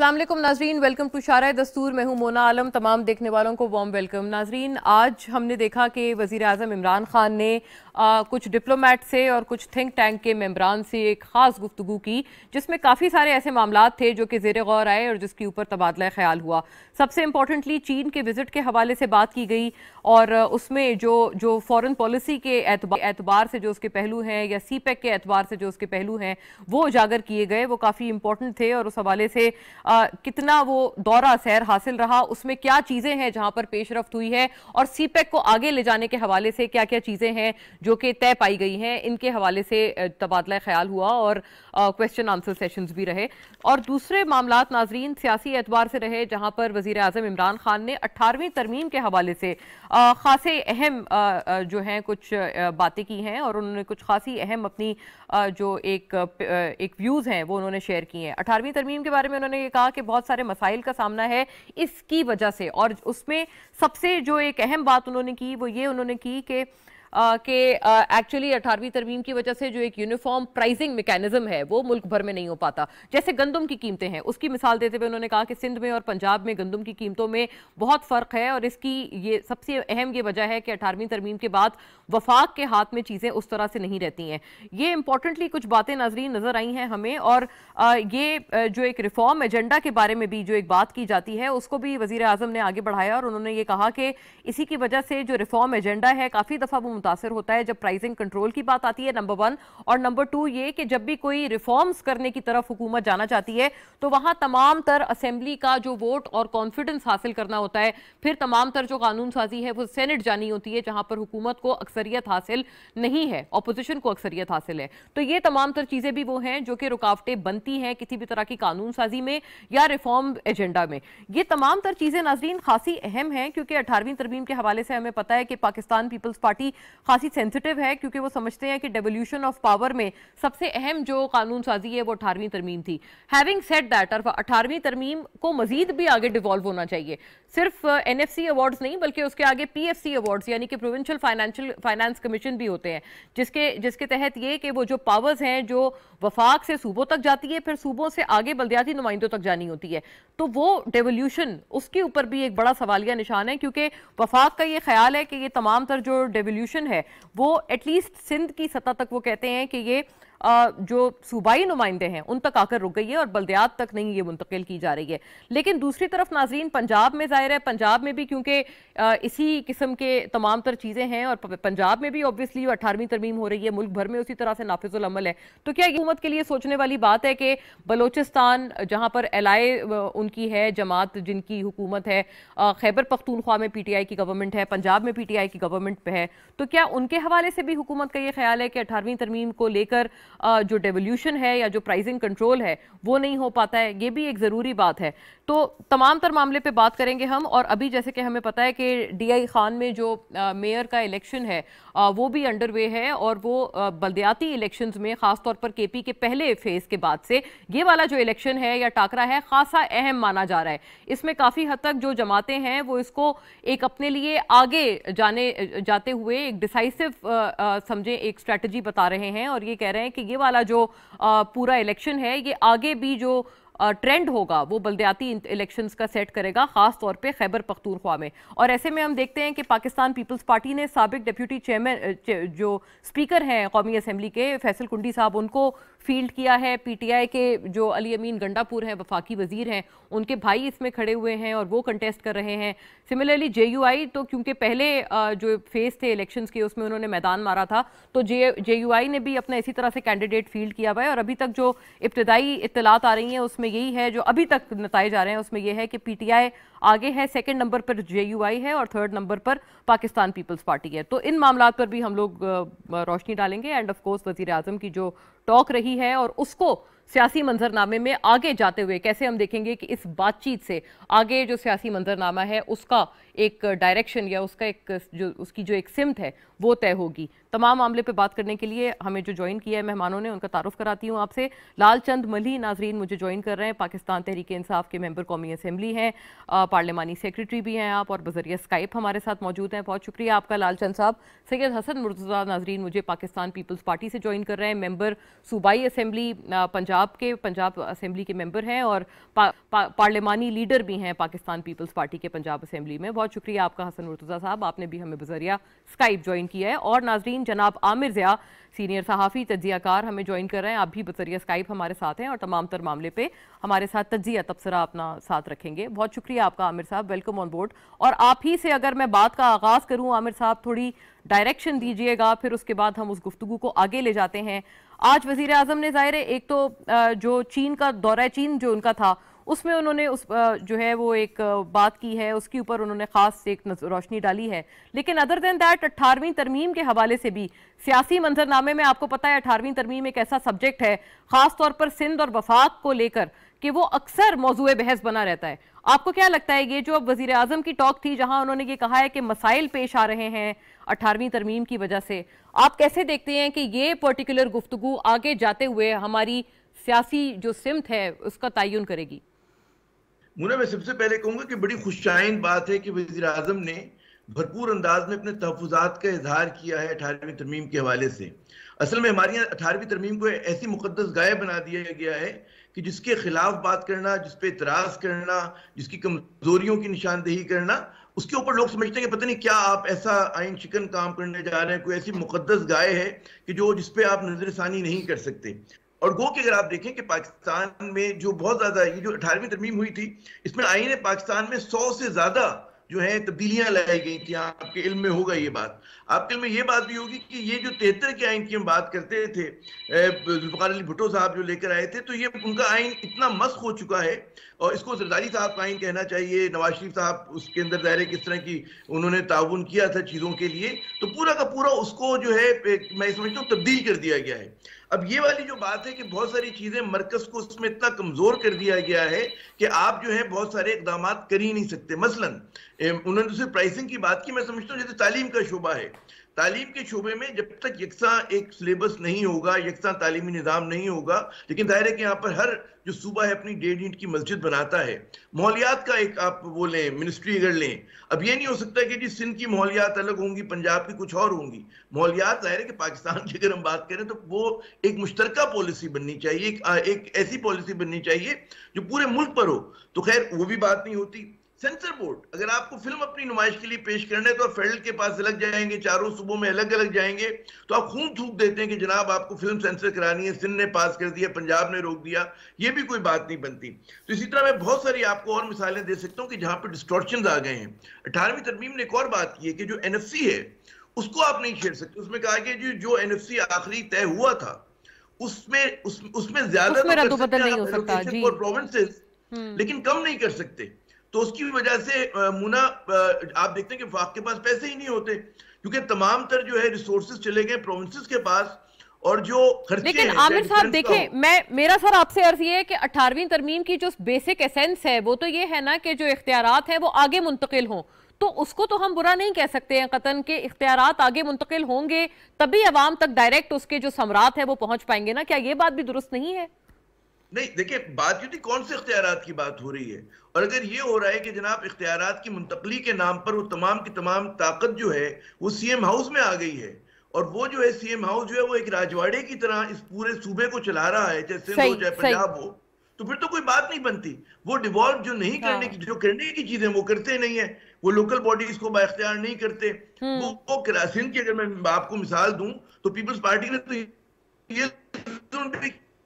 असलम नाजरीन welcome to शारा दस्तूर। मैं हूँ मोना आलम। तमाम देखने वालों को वार्म वेलकम नाजरीन आज हमने देखा कि वज़ी अजम इमरान खान ने आ, कुछ डिप्लोमेट से और कुछ थिंक टैंक के मेम्बरान से एक ख़ास गुफ्तु की जिसमें काफ़ी सारे ऐसे मामला थे जो कि जेर गौर आए और जिसके ऊपर तबादला ख्याल हुआ। सबसे इंपॉर्टेंटली चीन के विज़िट के हवाले से बात की गई और उसमें जो जो फ़ॉरन पॉलिसी के एतबार से जो उसके पहलू हैं या सी पैक के एतबार से जो उसके पहलू हैं वो उजागर किए गए। वो काफ़ी इंपॉर्टेंट थे और उस हवाले से आ, कितना वो दौरा सैर हासिल रहा उसमें क्या चीज़ें हैं जहाँ पर पेशरफ हुई है और सी पैक को आगे ले जाने के हवाले से क्या क्या चीज़ें हैं जो कि तय पाई गई हैं इनके हवाले से तबादला ख्याल हुआ और क्वेश्चन आंसर सेशन भी रहे। और दूसरे मामला नाजरीन सियासी एतबार से रहे जहाँ पर वज़ीर अजम इमरान खान ने अट्ठारहवीं तरमीम के हवाले से खासे अहम जो हैं, कुछ बातें की हैं और उन्होंने कुछ खासी अहम अपनी जो एक एक व्यूज़ हैं, वो उन्होंने शेयर किए हैं। अठारहवीं तरमीम के बारे में उन्होंने ये कहा कि बहुत सारे मसाइल का सामना है इसकी वजह से और उसमें सबसे जो एक अहम बात उन्होंने की, वो ये उन्होंने की कि कि एक्चुअली अठारहवीं तरमीम की वजह से जो एक यूनिफॉर्म प्राइसिंग मैकेनिज्म है, वो मुल्क भर में नहीं हो पाता। जैसे गंदम की कीमतें हैं, उसकी मिसाल देते हुए उन्होंने कहा कि सिंध में और पंजाब में गंदम की कीमतों में बहुत फ़र्क है और इसकी ये सबसे अहम ये वजह है कि अठारहवीं तरमीम के बाद वफाक के हाथ में चीज़ें उस तरह से नहीं रहती हैं। ये इंपॉर्टेंटली कुछ बातें नाजरीन नज़र आई हैं हमें और ये जो एक रिफॉर्म एजेंडा के बारे में भी जो एक बात की जाती है, उसको भी वजी अजम ने आगे बढ़ाया और उन्होंने ये कहा कि इसी की वजह से जो रिफॉर्म एजेंडा है, काफ़ी दफ़ा वो मुतासर होता है जब प्राइसिंग कंट्रोल की बात आती है नंबर वन और नंबर टू ये कि जब भी कोई रिफॉर्म्स करने की तरफ़ हुकूमत जाना चाहती है तो वहाँ तमाम तर असेंबली का जो वोट और कॉन्फिडेंस हासिल करना होता है. फिर तमाम तर जो कानून साजी है, वो सेनेट जानी होती है, जहाँ पर हुकूमत को अक्सरियत हासिल नहीं है अपोजिशन को अक्सरियत हासिल है. तो ये तमाम तर चीज़ें भी वो हैं जो कि रुकावटें बनती हैं किसी भी तरह की कानून साजी में या रिफॉर्म एजेंडा में. ये तमाम तर चीज़ें नाजरीन खासी अहम हैं, क्योंकि अठारहवीं तरमीम के हवाले से हमें पता है कि पाकिस्तान पीपल्स पार्टी खासी सेंसिटिव है, क्योंकि वो समझते हैं कि डेवोल्यूशन ऑफ़ पावर में सबसे अहम जो कानून साजी है, वो अठारहवीं तरमीम थी। हैविंग सेट दैट और अठारहवीं तरमीम को मजीद भी आगे डिवॉल्व होना चाहिए। सिर्फ़ एन एफ़ सी अवार्ड्स नहीं, बल्कि उसके आगे पी एफ़ सी अवार्ड्स यानी कि प्रोविंशियल फाइनेंशियल फाइनेंस कमीशन भी होते हैं, जिसके जिसके तहत ये कि वो जो पावर्स हैं, जो वफाक से सूबों तक जाती है, फिर सूबों से आगे बल्दियाती नुमाइंदों तक जानी होती है। तो वो डेवोल्यूशन उसके ऊपर भी एक बड़ा सवालिया निशान है, क्योंकि वफाक का ये ख्याल है कि ये तमाम तर जो डेवोल्यूशन है। वो एटलीस्ट सिंध की सतह तक वो कहते हैं कि ये जो सूबाई नुमाइंदे हैं, उन तक आकर रुक गई है और बल्दियात तक नहीं ये मुंतकिल की जा रही है। लेकिन दूसरी तरफ़ नाजरीन, पंजाब में ज़ाहिर है, पंजाब में भी क्योंकि इसी किस्म के तमाम तर चीज़ें हैं और पंजाब में भी ऑब्वियसली अठारहवीं तरमीम हो रही है, मुल्क भर में उसी तरह से नाफिजुल अमल है। तो क्या हुकूमत के लिए सोचने वाली बात है कि बलोचिस्तान, जहाँ पर एल उनकी है, जमात जिनकी हुकूमत है खैबर पख्तूनख्वा में पी टी आई की गवर्नमेंट है, पंजाब में पी टी आई की गवर्नमेंट है तो क्या उनके हवाले से भी हुकूमत का ये ख्याल है कि अठारहवीं तरमीम को लेकर जो डेवोल्यूशन है या जो प्राइसिंग कंट्रोल है, वो नहीं हो पाता है। ये भी एक ज़रूरी बात है। तो तमाम तर मामले पे बात करेंगे हम और अभी जैसे कि हमें पता है कि डीआई खान में जो मेयर का इलेक्शन है वो भी अंडर वे है और वो बल्दियाती इलेक्शंस में ख़ास तौर पर केपी के पहले फ़ेज़ के बाद से, ये वाला जो इलेक्शन है या टाकरा है, खासा अहम माना जा रहा है। इसमें काफ़ी हद तक जो जमातें हैं, वो इसको एक अपने लिए आगे जाने, जाते हुए एक डिसाइसिव समझें, एक स्ट्रैटेजी बता रहे हैं और ये कह रहे हैं कि ये वाला जो पूरा इलेक्शन है, ये आगे भी जो ट्रेंड होगा, वो बल्दियाती इलेक्शंस का सेट करेगा, खास तौर पे खैबर पख्तूनख्वा में। और ऐसे में हम देखते हैं कि पाकिस्तान पीपल्स पार्टी ने सबक डिप्यूटी चेयरमैन जो स्पीकर हैं कौमी असम्बली के, फैसल कुंडी साहब, उनको फ़ील्ड किया है। पीटीआई के जो अली अमीन गंडापुर हैं, वफाकी वज़ीर हैं, उनके भाई इसमें खड़े हुए हैं और वो कंटेस्ट कर रहे हैं। सिमिलरली जेयूआई तो क्योंकि पहले जो फ़ेज़ थे इलेक्शंस के, उसमें उन्होंने मैदान मारा था तो जे जे ने भी अपना इसी तरह से कैंडिडेट फ़ील्ड किया हुआ है। और अभी तक जो इब्तदाई इतलात आ रही हैं, उसमें यही है, जो अभी तक नतज आ रहे हैं, उसमें यह है कि पीटीआई आगे है सेकेंड नंबर पर जेयूआई है और थर्ड नंबर पर पाकिस्तान पीपल्स पार्टी है। तो इन मामला पर भी हम लोग रोशनी डालेंगे एंड ऑफकोर्स वज़ीर अजम की जो टॉक रही है और उसको सियासी मंजरनामे में आगे जाते हुए कैसे हम देखेंगे कि इस बातचीत से आगे जो सियासी मंजरनामा है, उसका एक डायरेक्शन या उसका एक जो, उसकी जो एक सिमत है वो तय होगी। तमाम मामले पे बात करने के लिए हमें जो ज्वाइन किया है मेहमानों ने उनका तारुफ कराती हूँ आपसे। लाल चंद मली नाजरीन मुझे ज्वाइन कर रहे हैं। पाकिस्तान तहरीक इंसाफ के मेंबर कौमी असम्बली हैं। पार्लिमानी सेक्रेटरी भी हैं आप और बजरिया स्काइप हमारे साथ मौजूद हैं। बहुत शुक्रिया आपका लालचंद साहब। सैयद हसन मुर्तज़ा नाजरीन मुझे पाकिस्तान पीपल्स पार्टी से ज्वाइन कर रहे हैं। मेंबर सूबाई असम्बली पंजाब के पंजाब असम्बली के मेंबर हैं और पा, पा, पार्लिमानी लीडर भी हैं पाकिस्तान पीपल्स पार्टी के पंजाब असम्बली में। बहुत शुक्रिया आपका हसन मुर्तज़ा साहब। आपने भी हमें बजरिया स्काइप ज्वाइन किया है। और नाजरीन, जनाब आमिर ज़िया, सीनियर सहाफ़ी तजियाकार हमें ज्वाइन कर रहे हैं। आप भी बजरिया स्काइप हमारे साथ हैं और तमाम तर मामले पे हमारे साथ तजिया तबसरा अपना साथ रखेंगे। बहुत शुक्रिया आपका आमिर साहब। वेलकम ऑन बोर्ड और आप ही से अगर मैं बात का आगाज़ करूँ, आमिर साहब, थोड़ी डायरेक्शन दीजिएगा, फिर उसके बाद हम उस गुफ्तु को आगे ले जाते हैं। आज वज़ीर अजम ने ज़ाहिर एक तो जो चीन का, दौरा चीन जो उनका था उसमें उन्होंने उस जो है वो एक बात की है, उसके ऊपर उन्होंने खास एक रोशनी डाली है। लेकिन अदर देन दैट अट्ठारहवीं तरमीम के हवाले से भी, सियासी मंजरनामे में आपको पता है अठारहवीं तरमीम एक ऐसा सब्जेक्ट है खास तौर पर सिंध और वफाक को लेकर, कि वो अक्सर मौजू बहस बना रहता है। आपको क्या लगता है, ये जो अब वज़ीर आज़म की टॉक थी, जहाँ उन्होंने ये कहा है कि मसाइल पेश आ रहे हैं अठारहवीं तरमीम की वजह से, आप कैसे देखते हैं कि ये पर्टिकुलर गुफ्तु आगे जाते हुए हमारी सियासी जो सिमत है, उसका तयन करेगी? मुना मैं सबसे पहले कहूँगा कि बड़ी खुशाइन बात है कि वजी अजम ने भरपूर अंदाज में अपने तहफात का इजहार किया है अठारहवीं तरमीम के हवाले से। असल में हमारे यहाँ अठारहवीं तरमीम को ऐसी मुकदस गाय बना दिया गया है कि जिसके खिलाफ बात करना, जिस पे इतराज करना, जिसकी कमजोरियों की निशानदेही करना, उसके ऊपर लोग समझते हैं कि पता नहीं क्या आप ऐसा आइन शिकन काम करने जा रहे हैं, कोई ऐसी मुकदस गाय है कि जो जिसपे आप नजरसानी नहीं कर सकते। और गो कि अगर आप देखें कि पाकिस्तान में जो बहुत ज़्यादा ये जो अठारहवीं तरमीम हुई थी, इसमें आईने पाकिस्तान में सौ से ज़्यादा जो है तब्दीलियाँ लाई गई थी। आपके इल्म में होगा ये बात। आपके इल्म में ये बात भी होगी कि ये जो तिहत्तर के आइन की हम बात करते थे जुल्फ़ार अली भुट्टो साहब जो लेकर आए थे तो ये उनका आइन इतना मस्क हो चुका है और इसको जरदारी साहब का आइन कहना चाहिए, नवाज़ शरीफ साहब उसके अंदर दायरे किस तरह की उन्होंने ताउन किया था चीज़ों के लिए तो पूरा का पूरा उसको जो है मैं समझता हूँ तब्दील कर दिया गया है। अब ये वाली जो बात है कि बहुत सारी चीज़ें मरकज को उसमें इतना कमज़ोर कर दिया गया है कि आप जो है बहुत सारे इकदाम कर ही नहीं सकते। मसलन उन्होंने दूसरे प्राइसिंग की बात की, मैं समझता हूँ, जैसे तालीम का शोबा है। तालीम के शोबे में जब तक यकसा एक सिलेबस नहीं होगा, यकसा तालीमी निज़ाम नहीं होगा, लेकिन दायरे कि यहाँ पर हर जो सूबा है अपनी डेढ़ इंट की मस्जिद बनाता है। माहौलियात का एक आप वो लें मिनिस्ट्री अगर लें, अब ये नहीं हो सकता कि जी सिंध की माहौलियात अलग होंगी, पंजाब की कुछ और होंगी। माहौलियात ज़ाहिर है कि पाकिस्तान की अगर हम बात करें तो वो एक मुश्तर पॉलिसी बननी चाहिए, एक ऐसी पॉलिसी बननी चाहिए जो पूरे मुल्क पर हो। तो खैर, वो भी बात नहीं होती। सेंसर बोर्ड अगर आपको फ़िल्म अपनी नुमाइश के लिए पेश करना है तो आप फेडरल के पास अलग जाएँगे चारों सूबों में अलग अलग जाएँगे तो आप खून थूक देते हैं कि जनाब आपको फ़िल्म सेंसर करानी है सिंध ने पास कर दिया पंजाब ने रोक दिया ये भी कोई बात नहीं बनती। तो इसी तरह मैं बहुत सारी आपको और मिसालें दे सकता हूँ कि जहाँ पर डिस्टोर्शन आ गए हैं। अठारहवीं तरमीम ने एक और बात की है कि जो एनएफसी है उसको आप नहीं छेड़ सकते। उसमें कहा कि जो एन एफ़ आखिरी तय हुआ था उसमें उसमें ज़्यादा तो प्रोविंसेस हम्म। लेकिन कम नहीं कर सकते। तो उसकी वजह से मुना आप देखते हैं कि वाक के पास पैसे ही नहीं होते क्योंकि तमाम तर जो है रिसोर्सेज चले गए प्रोविंसेस के पास और जो खर्चे लेकिन आमिर साहब देखें मैं मेरा सर आपसे अर्ज़ ये है कि अठारहवीं तरमीम की जो बेसिक एसेंस है वो तो ये है ना कि जो इख्तियारात हैं वो आगे मुंतकिल हों। तो उसको तो हम बुरा नहीं कह सकते हैं कतन के इख्तियारात आगे मुंतकिल होंगे तभी अवाम तक डायरेक्ट उसके जो समरात है वो पहुँच पाएँगे ना? क्या ये बात भी दुरुस्त नहीं है? नहीं देखिए बात ये कौन से इख्तियार की बात हो रही है। और अगर ये हो रहा है कि जनाब इख्तियार की मुंतकली के नाम पर वो तमाम की तमाम ताकत जो है वो सीएम हाउस में आ गई है। और वो जो है सीएम हाउस जो है वो एक राजवाड़े की तरह इस पूरे सूबे को चला रहा है चाहे सिंध हो चाहे पंजाब हो तो फिर तो कोई बात नहीं बनती। वो डिवॉल्व जो नहीं करने हाँ। की जो करने की चीज़ें वो करते नहीं है। वो लोकल बॉडी इसको बाख्तियार नहीं करते। हम्म। वो, वो सिंध की अगर मैं आपको मिसाल दूँ तो पीपल्स पार्टी ने तो ये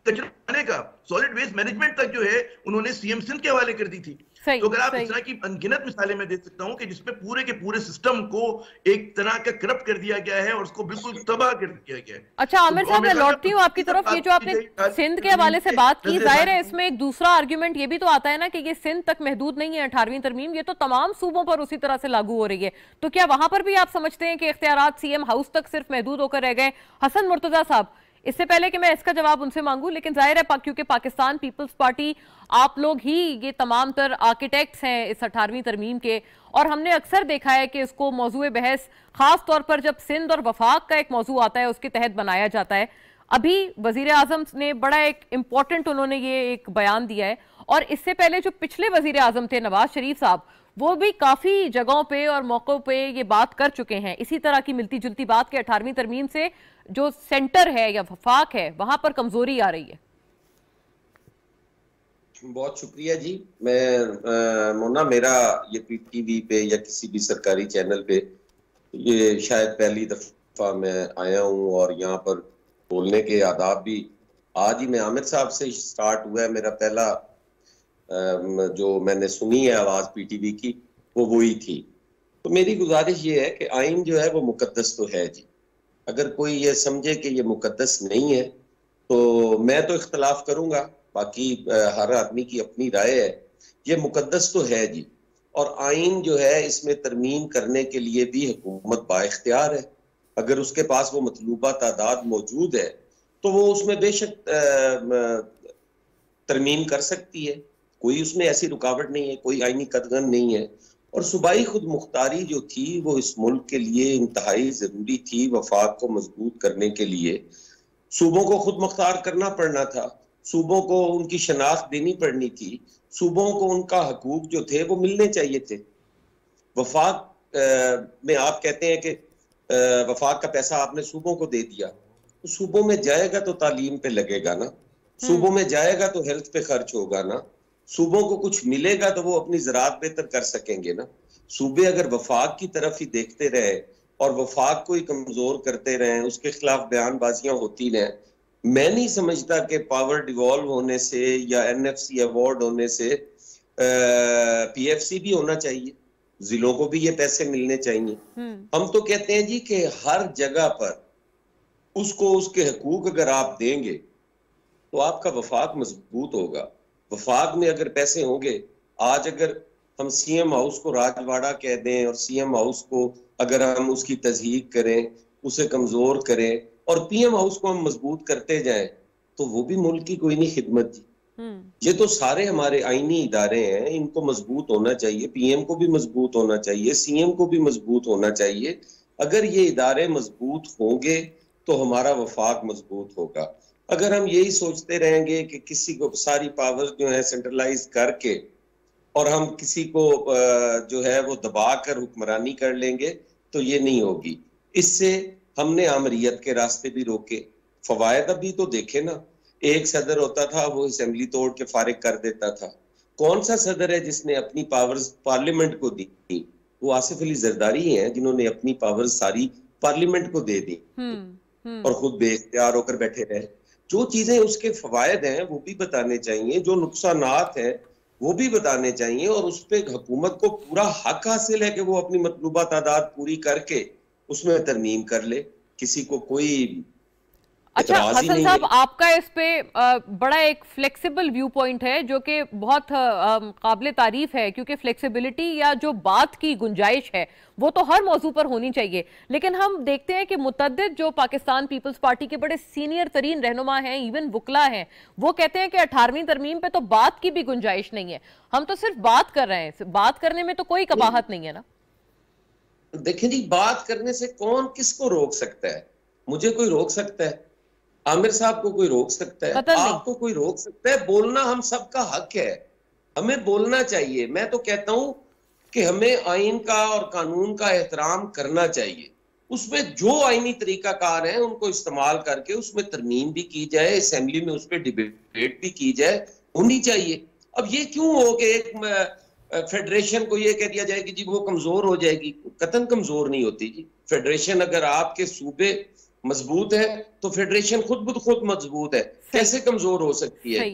कचरा का सॉलिड वेस्ट मैनेजमेंट तक जो है उन्होंने सीएम सिंध के हवाले कर दी थी। तो अगर आप इस तरह की अनगिनत मिसालें मैं दे सकता हूँ कि जिसमें पूरे के पूरे सिस्टम को एक तरह का करप्ट कर दिया गया है और उसको बिल्कुल तबाह कर दिया गया है। अच्छा तो आमिर साहब मैं लौटती हूँ आपकी तरफ़। ये जो आपने सिंध के हवाले से बात की ज़ाहिर है इसमें एक दूसरा आर्ग्यूमेंट ये भी तो आता है ना कि ये सिंध तक महदूद नहीं है अठारहवीं तरमीम। ये तो तमाम सूबों पर उसी तरह से लागू हो रही है। तो क्या वहाँ पर भी आप समझते हैं कि इख्तियार सीएम हाउस तक सिर्फ़ महदूद होकर रह गए? हसन मुर्तजा साहब इससे पहले कि मैं इसका जवाब उनसे मांगू, लेकिन ज़ाहिर है क्योंकि पाकिस्तान पीपल्स पार्टी, आप लोग ही ये तमाम तर आर्किटेक्ट्स हैं इस अठारहवीं तरमीम के, और हमने अक्सर देखा है कि इसको मौजू बहस, खास तौर पर जब सिंध और वफाक का एक मौजू आता है, उसके तहत बनाया जाता है। अभी वज़ीर आज़म ने बड़ा एक इंपॉर्टेंट उन्होंने ये एक बयान दिया है, और इससे पहले जो पिछले वज़ीर आज़म थे, नवाज़ शरीफ साहब, वो भी काफ़ी जगहों पे और मौकों पे ये बात कर चुके हैं। इसी तरह की मिलती जुलती बात के अठारहवीं तरमीम से जो सेंटर है या वफाक है, वहाँ पर कमज़ोरी आ रही है। बहुत शुक्रिया जी। मैं मोना, मेरा ये टीवी पे या किसी भी सरकारी चैनल पे ये शायद पहली दफ़ा मैं आया हूँ और यहाँ पर बोलने के आदाब भी आज ही मैं आमिर साहब से स्टार्ट हुआ है। मेरा पहला जो मैंने सुनी है आवाज़ पीटीवी की, वो वही थी। तो मेरी गुजारिश ये है कि आइन जो है वो मुकद्दस तो है जी। अगर कोई ये समझे कि ये मुकदस नहीं है तो मैं तो इख्तलाफ करूँगा। बाकी हर आदमी की अपनी राय है। ये मुकदस तो है जी। और आइन जो है, इसमें तरमीम करने के लिए भी हुकूमत बाख्तियार है। अगर उसके पास वो मतलूबा तादाद मौजूद है तो वो उसमें बेशक तरमीम कर सकती है। कोई उसमें ऐसी रुकावट नहीं है, कोई आईनी कदगन नहीं है। और सूबाई खुद मुख्तारी जो थी वो इस मुल्क के लिए इंतहाई ज़रूरी थी वफाक को मज़बूत करने के लिए। सूबों को खुद मुख्तार करना पड़ना था। सूबों को उनकी शनाख्त देनी पड़नी थी। सूबों को उनका हकूक जो थे वो मिलने चाहिए थे। वफाक में आप कहते हैं कि वफाक का पैसा आपने सूबों को दे दिया। तो सूबों में जाएगा तो तालीम पे लगेगा ना। सूबों में जाएगा तो हेल्थ पे खर्च होगा ना। सूबों को कुछ मिलेगा तो वो अपनी ज़रात बेहतर कर सकेंगे ना। सूबे अगर वफाक की तरफ़ ही देखते रहे और वफाक को ही कमज़ोर करते रहे उसके खिलाफ बयानबाजियाँ होती रहे मैं नहीं समझता कि पावर डिवॉल्व होने से या एनएफसी अवार्ड होने से पीएफसी भी होना चाहिए। जिलों को भी ये पैसे मिलने चाहिए। हम्म। हम तो कहते हैं जी कि हर जगह पर उसको उसके हकूक अगर आप देंगे तो आपका वफाक मज़बूत होगा। वफाक में अगर पैसे होंगे आज अगर हम सीएम हाउस को राजवाड़ा कह दें और सीएम हाउस को अगर हम उसकी तजहीक करें उसे कमज़ोर करें और पीएम हाउस को हम मज़बूत करते जाएँ तो वो भी मुल्क की कोई नहीं खिदमत जी। हम्म। ये तो सारे हमारे आईनी इदारे हैं इनको मज़बूत होना चाहिए पीएम को भी मज़बूत होना चाहिए सीएम को भी मज़बूत होना चाहिए। अगर ये इदारे मज़बूत होंगे तो हमारा वफाक मज़बूत होगा। अगर हम यही सोचते रहेंगे कि किसी को सारी पावर जो है सेंट्रलाइज करके और हम किसी को जो है वो दबा कर हुक्मरानी कर लेंगे तो ये नहीं होगी। इससे हमने आमरीत के रास्ते भी रोके। फवायद अभी तो देखे ना। एक सदर होता था वो असेंबली तोड़ के फारिग कर देता था। कौन सा सदर है जिसने अपनी पावर्स पार्लियामेंट को दी? वो आसिफ अली जरदारी हैं जिन्होंने अपनी पावर्स सारी पार्लियामेंट को दे दी। हम्म, हम्म। और खुद बेख्तियार होकर बैठे रहे। जो चीज़ें उसके फवायद हैं, वो भी बताने चाहिए, जो नुकसान हैं, वो भी बताने चाहिए और उस पर हुकूमत को पूरा हक हासिल है कि वो अपनी मतलूबा तादाद पूरी करके उसमें तरमीम कर ले। किसी को कोई अच्छा हसन साहब आपका इस पे बड़ा एक फ्लेक्सिबल व्यू पॉइंट है जो कि बहुत काबिल तारीफ़ है क्योंकि फ्लेक्सिबिलिटी या जो बात की गुंजाइश है वो तो हर मौजू पर होनी चाहिए। लेकिन हम देखते हैं कि मुतद जो पाकिस्तान पीपल्स पार्टी के बड़े सीनियर तरीन रहनुमा हैं इवन वकला हैं वो कहते हैं कि अठारहवीं तरमीम पे तो बात की भी गुंजाइश नहीं है। हम तो सिर्फ़ बात कर रहे हैं बात करने में तो कोई कबाहत नहीं है ना? देखिए जी बात करने से कौन किसको रोक सकता है? मुझे कोई रोक सकता है? आमिर साहब को कोई रोक सकता है? आपको कोई रोक सकता है? बोलना हम सबका हक है। हमें बोलना चाहिए। मैं तो कहता हूँ कि हमें आइन का और कानून का एहतराम करना चाहिए। उसमें जो आईनी तरीकाकार है उनको इस्तेमाल करके उसमें तरमीम भी की जाए असेंबली में उस पर डिबेट भी की जाए होनी चाहिए। अब ये क्यों हो कि एक फेडरेशन को ये कह दिया जाए कि जी वो कमज़ोर हो जाएगी? कतन कमज़ोर नहीं होती जी। फेडरेशन अगर आपके सूबे मज़बूत है तो फेडरेशन खुद बुद खुद मज़बूत है। कैसे कमज़ोर हो सकती है?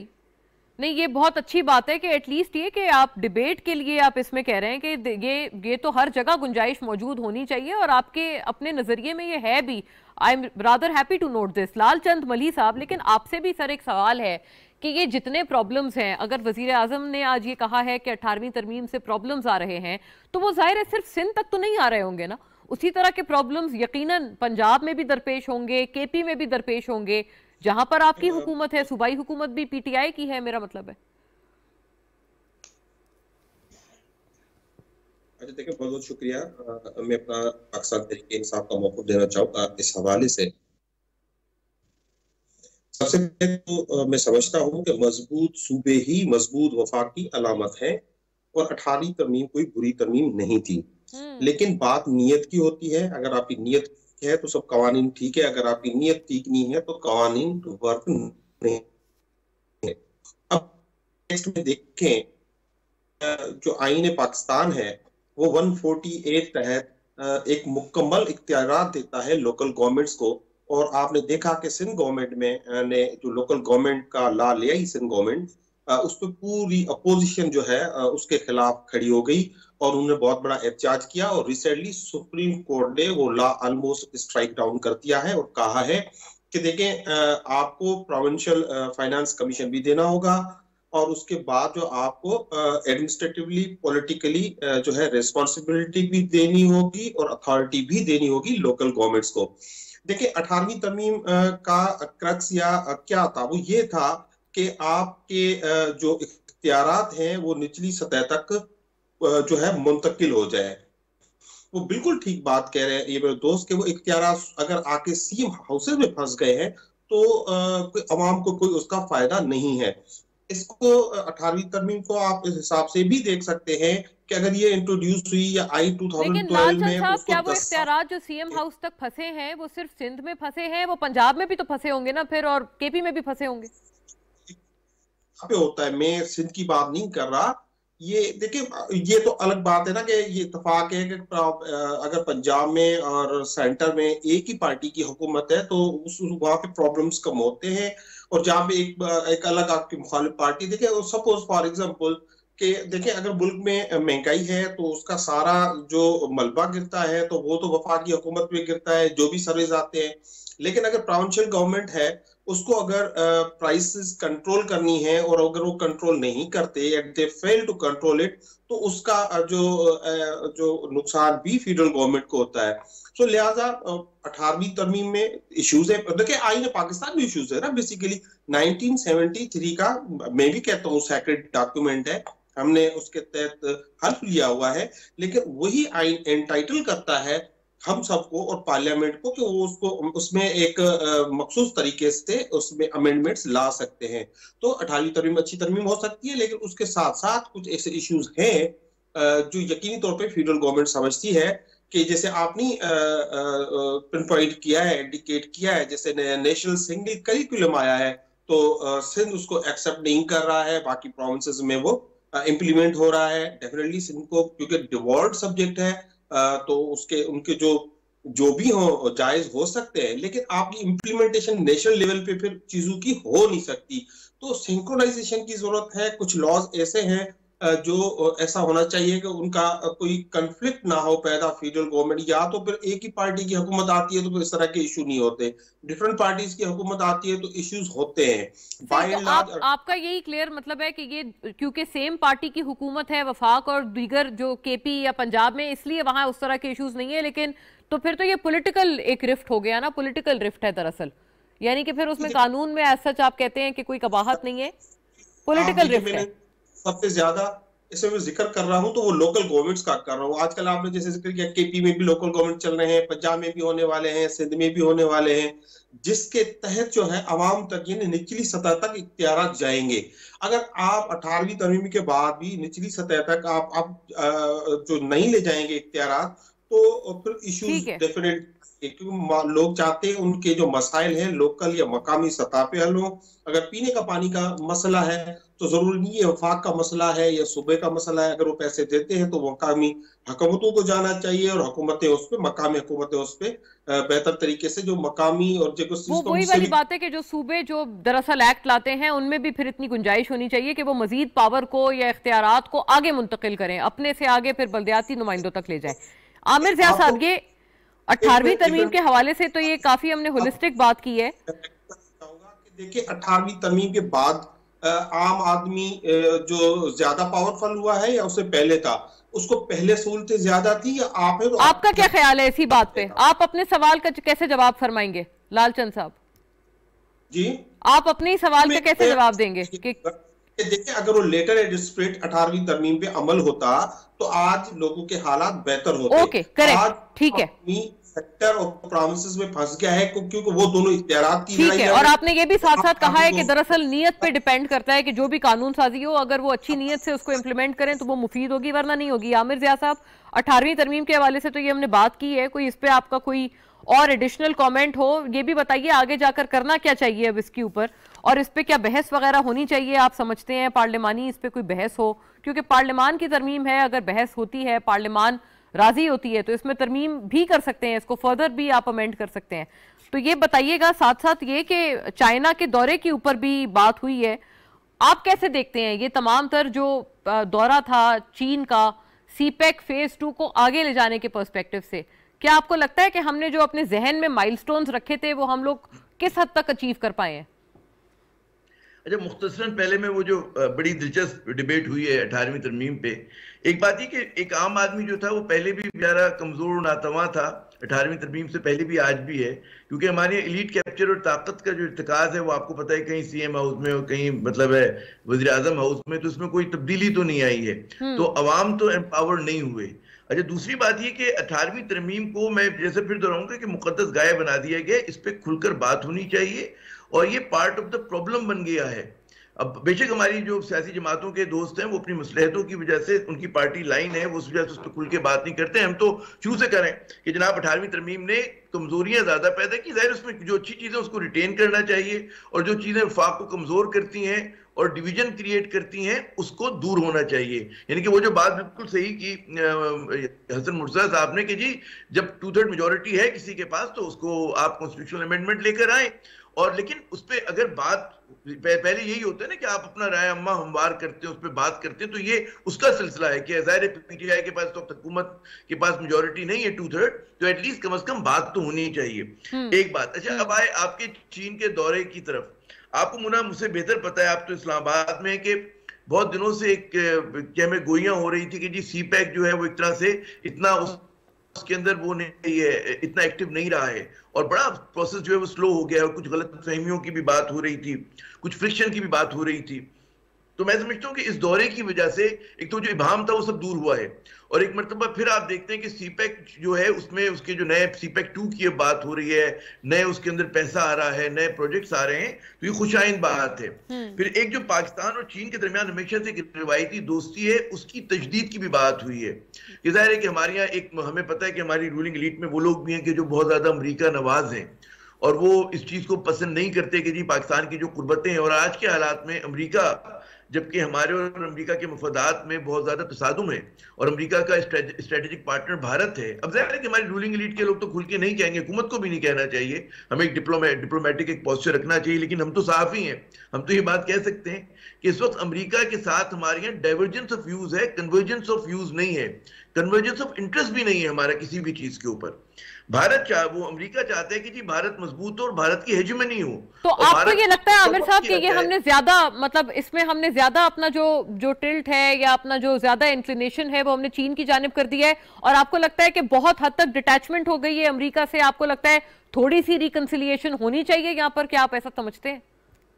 नहीं ये बहुत अच्छी बात है कि एटलीस्ट ये कि आप डिबेट के लिए आप इसमें कह रहे हैं कि ये ये तो हर जगह गुंजाइश मौजूद होनी चाहिए और आपके अपने नज़रिए में ये है भी। I am rather happy to note this Lal Chand Mali साहब लेकिन आपसे भी सर एक सवाल है कि ये जितने प्रॉब्लम्स हैं अगर वज़ीर आज़म ने आज ये कहा है कि अठारहवीं तरमीम से प्रॉब्लम्स आ रहे हैं तो वो ज़ाहिर है सिर्फ़ सिंध तक तो नहीं आ रहे होंगे ना? उसी तरह के प्रॉब्लम्स यकीनन पंजाब में भी दरपेश होंगे केपी में भी दरपेश होंगे। जहाँ पर आपकी हुकूमत है सूबाई हुकूमत भी पीटीआई की है मेरा मतलब है। अच्छा देखिए बहुत बहुत शुक्रिया। आ, मैं अपना पाकिस्तान तरीके इंसाफ का मौकूफ देना चाहूँगा इस हवाले से। सबसे पहले तो मैं समझता हूँ कि मज़बूत सूबे ही मज़बूत वफाक की अलामत है और अठारहवीं तरमीम कोई बुरी तरमीम नहीं थी। लेकिन बात नीयत की होती है। अगर आपकी नीयत है तो सब कवानीन ठीक है। अगर आपकी नीयत ठीक नहीं है तो कवानीन वर्क नहीं है। अब नेक्स्ट में देखें, जो आईन पाकिस्तान है, वो 148 तहत एक मुकम्मल इख्तियार देता है लोकल गवर्नमेंट्स को। और आपने देखा कि सिंध गवर्नमेंट में ने जो लोकल गवर्नमेंट का ला लिया ही सिंध गवर्नमेंट उस पर पूरी अपोजिशन जो है उसके खिलाफ खड़ी हो गई। और उन्होंने बहुत बड़ा एहतजाज किया और रिसेंटली सुप्रीम कोर्ट ने वो ला ऑलमोस्ट स्ट्राइक डाउन कर दिया है और कहा है कि देखें आपको प्रोविंशियल फाइनेंस कमीशन भी देना होगा और उसके बाद जो आपको एडमिनिस्ट्रेटिवली पॉलिटिकली जो है रिस्पॉन्सिबिलिटी भी देनी होगी और अथॉरिटी भी देनी होगी लोकल गवर्नमेंट्स को। देखिए अठारहवीं तरमीम का क्रक्स या क्या था? वो ये था कि आपके जो इख्तियार हैं, वो निचली सतह तक जो है मुंतकिल हो जाए। वो बिल्कुल ठीक बात कह रहे हैं ये मेरे दोस्त के वो इख्तियार अगर आके सीएम हाउसेज में फंस गए हैं तो कोई अवाम को कोई उसका फ़ायदा नहीं है। इसको अठारहवीं तरमीम को आप इस हिसाब से भी देख सकते हैं कि अगर ये इंट्रोड्यूस हुई या आई टू थाउज़ेंड में क्या वो इख्तियार जो सीएम हाउस तक फंसे हैं वो सिर्फ़ सिंध में फंसे हैं वो पंजाब में भी तो फंसे होंगे ना फिर और केपी में भी फंसे होंगे? पे होता है मैं सिंध की बात नहीं कर रहा ये देखिए, ये तो अलग बात है ना कि ये इतफाक है कि अगर पंजाब में और सेंटर में एक ही पार्टी की हुकूमत है तो उस वहाँ पे प्रॉब्लम्स कम होते हैं। और जहाँ पे एक एक अलग आपकी मुखालिफ पार्टी, देखिए सपोज़ फॉर एग्जांपल कि देखिए, अगर मुल्क में महँगाई है तो उसका सारा जो मलबा गिरता है तो वो तो वफाकी हुकूमत में गिरता है, जो भी सर्विस आते हैं। लेकिन अगर प्रोविंशियल गवर्नमेंट है उसको अगर प्राइसेस कंट्रोल करनी है और अगर वो कंट्रोल नहीं करते they fail to control it तो उसका जो जो नुकसान भी फेडरल गवर्नमेंट को होता है। सो लिहाजा अठारहवीं तरमीम में इश्यूज़ है। देखिए आईने पाकिस्तान में इश्यूज़ है ना बेसिकली 1973 का, मैं भी कहता हूँ सेक्रेट डॉक्यूमेंट है। हमने उसके तहत हल्फ लिया हुआ है। लेकिन वही आइन एंटाइटल करता है हम सबको और पार्लियामेंट को कि वो उसको, उसमें एक मखसूस तरीके से उसमें अमेंडमेंट्स ला सकते हैं। तो अठारहवीं तरमीम अच्छी तरमीम हो सकती है, लेकिन उसके साथ साथ कुछ ऐसे इश्यूज़ हैं जो यकीनी तौर पे फेडरल गवर्नमेंट समझती है कि जैसे आपने पिन पॉइंट किया है इंडिकेट किया है, जैसे नेशनल सिंगल करिकुलम आया है तो सिंध उसको एक्सेप्ट नहीं कर रहा है, बाकी प्रोविंसेस में वो इम्प्लीमेंट हो रहा है। डेफिनेटली सिंध को, क्योंकि डिवॉल्व सब्जेक्ट है तो उसके, उनके जो जो भी हो, जायज़ हो सकते हैं, लेकिन आपकी इम्प्लीमेंटेशन नेशनल लेवल पे फिर चीज़ों की हो नहीं सकती। तो सिंक्रोनाइजेशन की ज़रूरत है, कुछ लॉज ऐसे हैं जो ऐसा होना चाहिए कि उनका कोई कंफ्लिक्ट ना हो पैदा फेडरल गवर्नमेंट या तो फिर एक ही पार्टी की हुकूमत आती है तो फिर इस तरह के इशू नहीं होते। डिफरेंट पार्टीज़ की हुकूमत आती है तो इश्यूज़ होते हैं। बाय तो आप, आपका यही क्लियर मतलब है कि ये क्योंकि सेम पार्टी की हुकूमत है वफाक और दीगर जो केपी या पंजाब में इसलिए वहाँ उस तरह के इशूज नहीं है लेकिन तो फिर तो ये पोलिटिकल एक रिफ्ट हो गया ना पोलिटिकल रिफ्ट है दरअसल। यानी कि फिर उसमें कानून में ऐसा आप कहते हैं कि कोई कबाहत नहीं है। पोलिटिकल रिफ्ट है। सबसे ज़्यादा इसमें मैं ज़िक्र कर रहा हूँ तो वो लोकल गवर्नमेंट्स का कर रहा हूँ। आजकल आपने जैसे ज़िक्र किया केपी में भी लोकल गवर्नमेंट चल रहे हैं पंजाब में भी होने वाले हैं सिंध में भी होने वाले हैं जिसके तहत जो है आवाम तक यानी निचली सतह तक इख्तियार जाएँगे। अगर आप अठारहवीं तरमीम के बाद भी निचली सतह तक आप आप जो नहीं ले जाएँगे इख्तियार तो फिर इश्यूज़ डेफिनेट क्योंकि लोग चाहते हैं उनके जो मसाइल हैं लोकल या मकामी सतह पे हल हो। अगर पीने का पानी का मसला है तो ज़रूरी नहीं है वफाक का मसला है या सूबे का मसला है अगर वो पैसे देते हैं तो मकामी हुकूमतों को जाना चाहिए और हुकूमतें उस पर मकामी हुकूमतें उस पर बेहतर तरीके से जो मकामी और जो वो वही वाली बात है कि जो सूबे जो दरअसल एक्ट लाते हैं उनमें भी फिर इतनी गुंजाइश होनी चाहिए कि वो मजीद पावर को या इख्तियार को आगे मुंतकिल करें अपने से आगे फिर बल्दियाती नुमाइंदों तक ले जाए। आमिर जिया साहब ये अठारहवीं तरमीम के हवाले से तो ये काफ़ी हमने होलिस्टिक बात की है। देखिए अठारहवीं तरमीम के बाद आम आदमी जो ज़्यादा पावरफुल हुआ है या उससे पहले था उसको पहले सहूलतें ज़्यादा थी या आप है तो आपका क्या ख्याल है इसी बात पे? आप अपने सवाल का कैसे जवाब फरमाएँगे? लालचंद साहब। जी। आप अपने सवाल का कैसे जवाब देंगे? कि देखिए अगर वो लेटर एडिस्ट्रेट अठारहवीं तरमीम पे अमल होता तो आज लोगों के हालात बेहतर होते। Okay correct. ठीक है। सेक्टर और प्रोमिस में फंस गया है क्योंकि वो दोनों इख्तियार की ठीक है और आपने ये भी साथ साथ कहा है कि दरअसल नीयत पे डिपेंड करता है कि जो भी कानून साजी हो अगर वो अच्छी नीयत से उसको इम्प्लीमेंट करें तो वो मुफीद होगी वरना नहीं होगी। आमिर जिया साहब अठारहवीं तरमीम के हवाले से तो ये हमने बात की है कोई इस पे आपका कोई और एडिशनल कमेंट हो ये भी बताइए आगे जाकर करना क्या चाहिए अब इसके ऊपर और इस पे क्या बहस वगैरह होनी चाहिए आप समझते हैं पार्लिमानी इस पर कोई बहस हो क्योंकि पार्लियामान की तरमीम है अगर बहस होती है पार्लियामान राज़ी होती है तो इसमें तरमीम भी कर सकते हैं, इसको फर्दर भी आप अमेंड कर सकते हैं। तो ये बताइएगा साथ साथ ये कि चाइना के दौरे के ऊपर भी बात हुई है। आप कैसे देखते हैं ये तमाम तर जो दौरा था चीन का सीपैक फ़ेज़ टू को आगे ले जाने के पर्सपेक्टिव से? क्या आपको लगता है कि हमने जो अपने जहन में माइलस्टोन्स रखे थे, वो हम लोग किस हद तक अचीव कर पाए हैं? अच्छा मुख्तसरन पहले में वो जो बड़ी दिलचस्प डिबेट हुई है अठारहवीं तरमीम पे एक बात ही कि एक आम आदमी जो था वो पहले भी बेचारा कमज़ोर नातवा था अठारहवीं तरमीम से पहले भी आज भी है क्योंकि हमारे इलीट कैप्चर और ताकत का जो इतकाज है वो आपको पता है कहीं सीएम हाउस में और कहीं मतलब है वजी अजम हाउस में तो उसमें कोई तब्दीली तो नहीं आई है हम्म। तो अवाम तो एम्पावर नहीं हुए अच्छा दूसरी बात ये कि अठारहवीं तरमीम को मैं जैसे फिर दोहराऊँगा कि मुकदस गाय बना दिया गया इस पर खुलकर बात होनी चाहिए और ये पार्ट ऑफ़ द प्रॉब्लम बन गया है। अब बेशक हमारी जो सियासी जमातों के दोस्त हैं, वो अपनी मसलहतों की वजह से उनकी पार्टी लाइन है, वो उस वजह से उस पर खुल के बात नहीं करते। हम तो शुरू से करें कि जनाब अठारहवीं तरमीम ने कमजोरियाँ ज़्यादा पैदा की। ज़ाहिर उसमें जो अच्छी चीज़ें उसको रिटेन करना चाहिए और जो चीज़ें फाक को कमज़ोर करती हैं और डिवीज़न क्रिएट करती हैं, उसको दूर होना चाहिए। यानी कि वो जो बात बिल्कुल सही की हसन मुर्जा साहब ने कि जी, जब टू थर्ड मेजोरिटी है किसी के पास तो उसको आप कॉन्स्टिट्यूशनल अमेंडमेंट लेकर आए और लेकिन उस पर अगर बात पहले यही होता है ना कि आप अपना राय अम्मा हमवार करते हैं उस पर बात करते हैं तो ये उसका सिलसिला है कि ज़ाहिर पीटीआई के पास तो हुकूमत के पास मेजोरिटी नहीं है टू थर्ड तो एटलीस्ट कम अज कम बात तो होनी चाहिए हम्म। एक बात अच्छा अब आए आपके चीन के दौरे की तरफ़ आपको मुना मुझसे बेहतर पता है आप तो इस्लामाबाद में कि बहुत दिनों से एक क्या में गोइयाँ हो रही थी कि जी सी पैक जो है वो एक तरह से इतना उस उसके अंदर वो नहीं है इतना एक्टिव नहीं रहा है। और बड़ा प्रोसेस जो है वो स्लो हो गया और कुछ गलत फहमियों की भी बात हो रही थी, कुछ फ्रिक्शन की भी बात हो रही थी। तो मैं समझता हूँ कि इस दौरे की वजह से एक तो जो इबाम था वो सब दूर हुआ है। और एक मरतबा फिर आप देखते हैं कि सीपैक जो है उसमें उसके जो नए सीपैक टू की बात हो रही है नए उसके अंदर पैसा आ रहा है नए प्रोजेक्ट्स आ रहे हैं तो ये खुशाइन बात है। हम्म। फिर एक जो पाकिस्तान और चीन के दरमियान हमेशा से रिवायती दोस्ती है उसकी तजदीद की भी बात हुई है। ये ज़ाहिर है कि हमारे यहाँ एक हमें पता है कि हमारी रूलिंग लीड में वो लोग भी हैं कि जो बहुत ज़्यादा अमरीका नवाज़ हैं। और वो इस चीज़ को पसंद नहीं करते कि जी पाकिस्तान की जो कुर्बतें हैं और आज के हालात में अमरीका जबकि हमारे और अमरीका के मफादात में बहुत ज़्यादा तसादुम है और अमरीका का स्ट्रेटेजिक पार्टनर भारत है। अब ज़ाहिर है कि हमारी रूलिंग लीड के लोग तो खुल के नहीं कहेंगे, हुकूमत को भी नहीं कहना चाहिए। हमें एक डिप्लोमे डिप्लोमेटिक एक पॉस्चर रखना चाहिए, लेकिन हम तो साफ़ ही हैं। हम तो ये बात कह सकते हैं कि इस वक्त अमरीका के साथ हमारे यहाँ डाइवर्जेंस ऑफ़ व्यूज़ है कन्वर्जेंस ऑफ़ व्यूज़ नहीं है। कन्वर्जेंस ऑफ़ इंटरेस्ट भी नहीं है हमारा किसी भी चीज़ के ऊपर। भारत चाह वो अमेरिका चाहते हैं कि जी भारत मज़बूत हो और भारत की हेजमनी हो। तो आपको ये लगता है आमिर साहब कि ये हमने ज़्यादा मतलब इसमें हमने ज़्यादा अपना जो जो टिल्ट है या अपना जो ज़्यादा इंक्लिनेशन है वो हमने चीन की जानब कर दिया है। और आपको लगता है कि बहुत हद तक डिटैचमेंट हो गई है अमरीका से? आपको लगता है थोड़ी सी रिकन्सिलियेशन होनी चाहिए यहाँ पर? क्या आप ऐसा समझते हैं?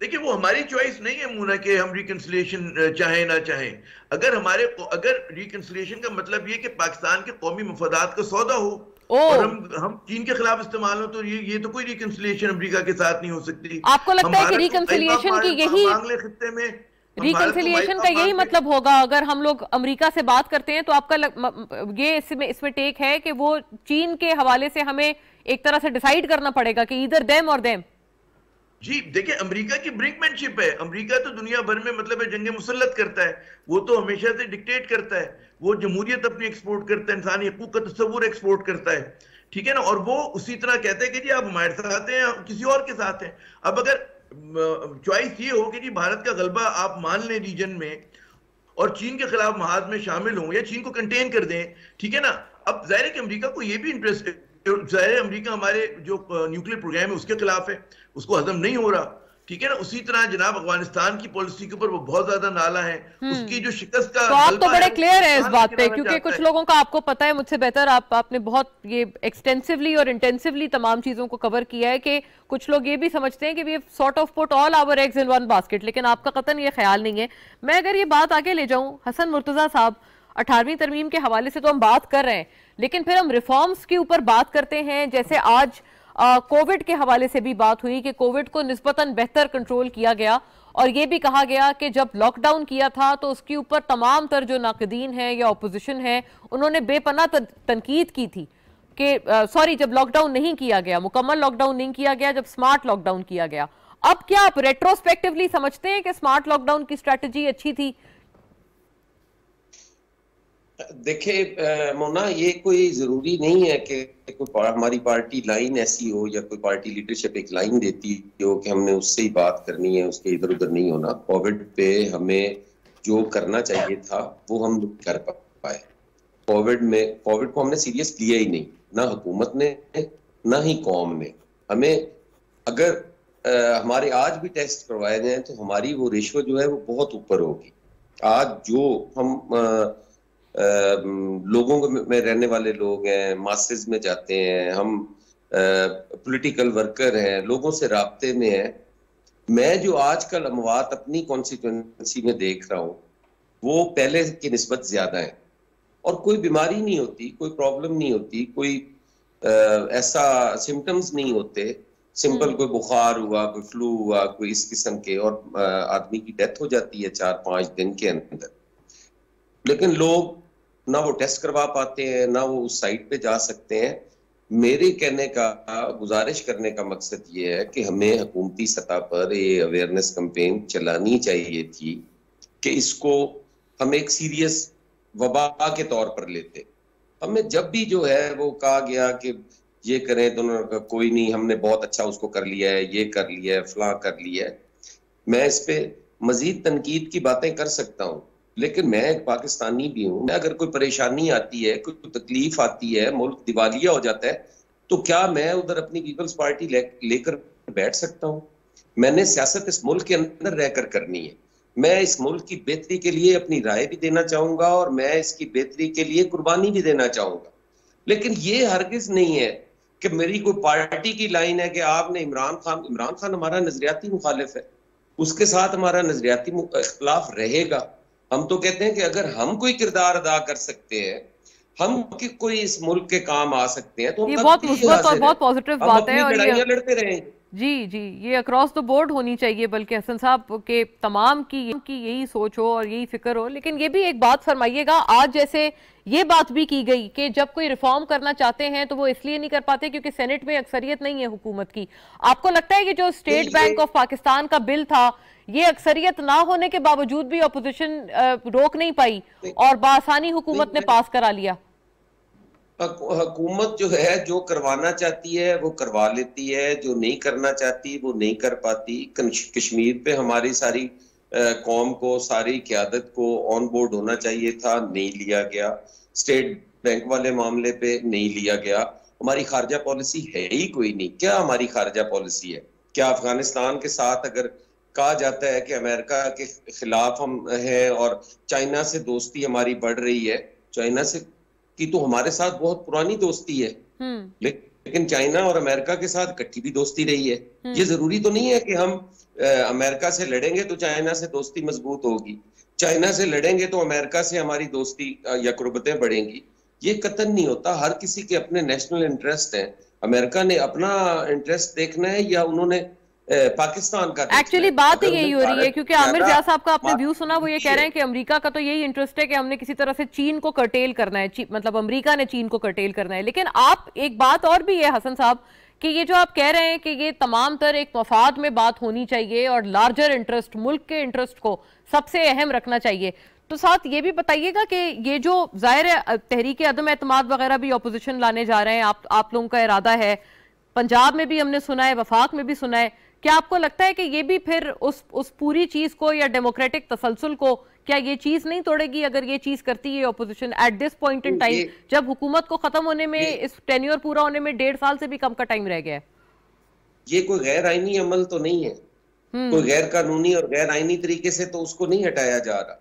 देखिए वो हमारी चॉइस नहीं है मुना कि हम रिकन्सिलेशन चाहे ना चाहें। अगर हमारे अगर रिकन्सिलेशन का मतलब ये कि पाकिस्तान के कौमी मफादात का सौदा हो और हम हम चीन के खिलाफ इस्तेमाल हो तो ये ये तो कोई रिकन्सिलेशन अमेरिका के साथ नहीं हो सकती। आपको लगता है कि रिकन्सिलेशन की यही खत्ते में रिकन्सिलियेशन का यही मतलब होगा अगर हम लोग अमेरिका से बात करते हैं तो आपका लग, ये इसमें इसमें टेक है कि वो चीन के हवाले से हमें एक तरह से डिसाइड करना पड़ेगा कि इधर देम और देम जी, देखिए, अमेरिका की ब्रिंकमैनशिप है। अमेरिका तो दुनिया भर में मतलब है जंगे मुसलत करता है। वो तो हमेशा से डिक्टेट करता है। वो जमहूरियत अपनी एक्सपोर्ट करता है, इंसानी हकूक का तस्वूर एक्सपोर्ट करता है। ठीक है ना? और वो उसी तरह कहते हैं कि जी, आप हमारे साथ हैं किसी और के साथ हैं। अब अगर चॉइस ये हो कि जी, भारत का गलबा आप मान लें रीजन में और चीन के खिलाफ महाज में शामिल हों या चीन को कंटेन कर दें, ठीक है ना? अब ज़ाहिर है कि अमेरिका को ये भी इंटरेस्ट है। ज़ाहिर अमेरिका हमारे जो न्यूक्लियर प्रोग्राम है, उसके खिलाफ है। उसको हजम नहीं हो रहा। ठीक है ना? उसी तरह जनाब अफ़गानिस्तान की पॉलिसी के ऊपर वो बहुत ज़्यादा नाला है। हम्म। उसकी जो शिकस्त का तो आप तो बड़े क्लियर है इस बात पे क्योंकि कुछ लोगों का आपको पता है मुझसे बेहतर आप आपने बहुत ये एक्सटेंसिवली और इंटेंसिवली तमाम चीज़ों को कवर किया है कि कुछ लोग ये भी समझते हैं कि we sort of put all our eggs in one basket लेकिन आपका कतन ये ख्याल नहीं है। मैं अगर ये बात आगे ले जाऊँ हसन मुर्तजा साहब अठारहवीं तरमीम के हवाले से तो हम बात कर रहे हैं लेकिन फिर हम रिफॉर्म्स के ऊपर बात करते हैं जैसे आज कोविड के हवाले से भी बात हुई कि कोविड को निस्बता बेहतर कंट्रोल किया गया और ये भी कहा गया कि जब लॉकडाउन किया था तो उसके ऊपर तमाम तर जो नाकदीन है या अपोजिशन है, उन्होंने बेपना तनकीद की थी कि सॉरी जब लॉकडाउन नहीं किया गया, मुकम्मल लॉकडाउन नहीं किया गया, जब स्मार्ट लॉकडाउन किया गया। अब क्या आप रेट्रोस्पेक्टिवली समझते हैं कि स्मार्ट लॉकडाउन की स्ट्रेटजी अच्छी थी? देखिए मोना ये कोई ज़रूरी नहीं है कि कोई हमारी पार्टी लाइन ऐसी हो या कोई पार्टी लीडरशिप एक लाइन देती हो कि हमने उससे ही बात करनी है उसके इधर उधर नहीं होना। कोविड पे हमें जो करना चाहिए था वो हम कर पाए। कोविड में कोविड को हमने सीरियस लिया ही नहीं ना हुकूमत ने ना ही कौम ने। हमें अगर आ, हमारे आज भी टेस्ट करवाए जाए तो हमारी वो रिश्वत जो है वो बहुत ऊपर होगी। आज जो हम आ, लोगों में रहने वाले लोग हैं मासेज में जाते हैं हम पॉलिटिकल वर्कर हैं लोगों से रबते में हैं। मैं जो आजकल अमवात अपनी कॉन्स्टिट्यूंसी में देख रहा हूँ वो पहले की नस्बत ज़्यादा है। और कोई बीमारी नहीं होती कोई प्रॉब्लम नहीं होती कोई आ, ऐसा सिम्टम्स नहीं होते। Simple hmm. कोई बुखार हुआ कोई फ्लू हुआ कोई इस किस्म के और आदमी की डेथ हो जाती है चार पाँच दिन के अंदर। लेकिन लोग ना वो टेस्ट करवा पाते हैं, ना वो उस साइट पे जा सकते हैं। मेरे कहने का, गुजारिश करने का मकसद ये है कि हमें हुकूमती सतह पर ये अवेयरनेस कंपेन चलानी चाहिए थी कि इसको हम एक सीरियस वबा के तौर पर लेते। हमें जब भी जो है वो कहा गया कि ये करें तो उन्होंने कहा, कोई नहीं, हमने बहुत अच्छा उसको कर लिया है, ये कर लिया है, फला कर लिया है। मैं इस पर मजीद तनकीद की बातें कर सकता हूँ। लेकिन मैं एक पाकिस्तानी भी हूँ। अगर कोई परेशानी आती है, कोई तकलीफ़ आती है, मुल्क दिवालिया हो जाता है तो क्या मैं उधर अपनी पीपल्स पार्टी लेकर ले बैठ सकता हूँ? मैंने सियासत इस मुल्क के अंदर रहकर करनी है। मैं इस मुल्क की बेहतरी के लिए अपनी राय भी देना चाहूँगा और मैं इसकी बेहतरी के लिए कुर्बानी भी देना चाहूँगा। लेकिन ये हरगिज नहीं है कि मेरी कोई पार्टी की लाइन है कि आपने इमरान खान इमरान खान हमारा नजरियाती मुखालिफ है। उसके साथ हमारा नजरियाती इख्तलाफ रहेगा। हम तो कहते हैं कि अगर हम कोई किरदार अदा कर सकते हैं हम कि कोई इस मुल्क के काम आ सकते हैं तो ये बहुत मुस्बत और बहुत पॉजिटिव बात है और ये लड़ते रहे। जी जी ये अक्रॉस द बोर्ड होनी चाहिए बल्कि हसन साहब के तमाम की की यही सोच हो और यही फ़िक्र हो। लेकिन ये भी एक बात फरमाइएगा आज जैसे ये बात भी की गई कि जब कोई रिफॉर्म करना चाहते हैं तो वो इसलिए नहीं कर पाते क्योंकि सेनेट में अक्सरियत नहीं है हुकूमत की। आपको लगता है कि जो स्टेट बैंक ऑफ़ पाकिस्तान का बिल था ये अक्सरियत ना होने के बावजूद भी अपोजिशन रोक नहीं पाई और बासानी हुकूमत ने पास करा लिया। हुकूमत जो है जो करवाना चाहती है वो करवा लेती है जो नहीं करना चाहती वो नहीं कर पाती। कश्मीर पे हमारी सारी कौम को सारी क्यादत को ऑन बोर्ड होना चाहिए था नहीं लिया गया। स्टेट बैंक वाले मामले पे नहीं लिया गया। हमारी खारजा पॉलिसी है ही कोई नहीं। क्या हमारी खारजा पॉलिसी है? क्या अफ़गानिस्तान के साथ अगर कहा जाता है कि अमेरिका के खिलाफ हम हैं और चाइना से दोस्ती हमारी बढ़ रही है। चाइना से की तो हमारे साथ बहुत पुरानी दोस्ती है। हम्म। लेकिन चाइना और अमेरिका के साथ इकट्ठी भी दोस्ती रही है। हम्म। ये ज़रूरी तो नहीं है कि हम अमेरिका से लड़ेंगे तो चाइना से दोस्ती मज़बूत होगी। चाइना से लड़ेंगे तो अमेरिका से हमारी दोस्ती या कुर्बतें बढ़ेंगी। ये कतन नहीं होता। हर किसी के अपने नेशनल इंटरेस्ट हैं। अमेरिका ने अपना इंटरेस्ट देखना है या उन्होंने पाकिस्तान का एक्चुअली बात ही यही हो रही है क्योंकि आमिर जा साहब का आपने व्यू सुना वो ये कह रहे हैं कि अमेरिका का तो यही इंटरेस्ट है कि हमने किसी तरह से चीन को कर्टेल करना है मतलब अमेरिका ने चीन को कर्टेल करना है। लेकिन आप एक बात और भी है हसन साहब कि ये जो आप कह रहे हैं कि ये तमाम तर एक मफाद में बात होनी चाहिए और लार्जर इंटरेस्ट मुल्क के इंटरेस्ट को सबसे अहम रखना चाहिए। तो साथ ये भी बताइएगा कि ये जो ज़ाहिर है तहरीक अदम एतमाद वगैरह भी अपोजिशन लाने जा रहे हैं आप आप लोगों का इरादा है। पंजाब में भी हमने सुना है वफाक में भी सुना है। क्या आपको लगता है कि ये भी फिर उस उस पूरी चीज़ को या डेमोक्रेटिक तसलसल को क्या ये चीज़ नहीं तोड़ेगी अगर ये चीज़ करती है opposition at this point in time जब हुकूमत को खत्म होने में इस टेन्योर पूरा होने में डेढ़ साल से भी कम का टाइम रह गया है। ये कोई गैर आईनी अमल तो नहीं है। हम्म। कोई गैर कानूनी और गैर आईनी तरीके से तो उसको नहीं हटाया जा रहा।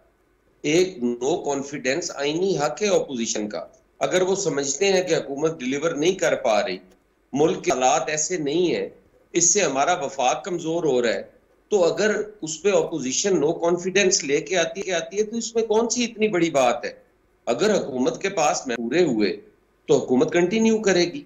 एक नो कॉन्फिडेंस आईनी हक है ऑपोजिशन का। अगर वो समझते हैं कि हुकूमत डिलीवर नहीं कर पा रही मुल्क के हालात ऐसे नहीं है इससे हमारा वफाक कमज़ोर हो रहा है तो अगर उस पर अपोजिशन नो कॉन्फिडेंस लेके आती है आती है तो इसमें कौन सी इतनी बड़ी बात है? अगर हुकूमत के पास पूरे हुए तो हुकूमत कंटिन्यू करेगी।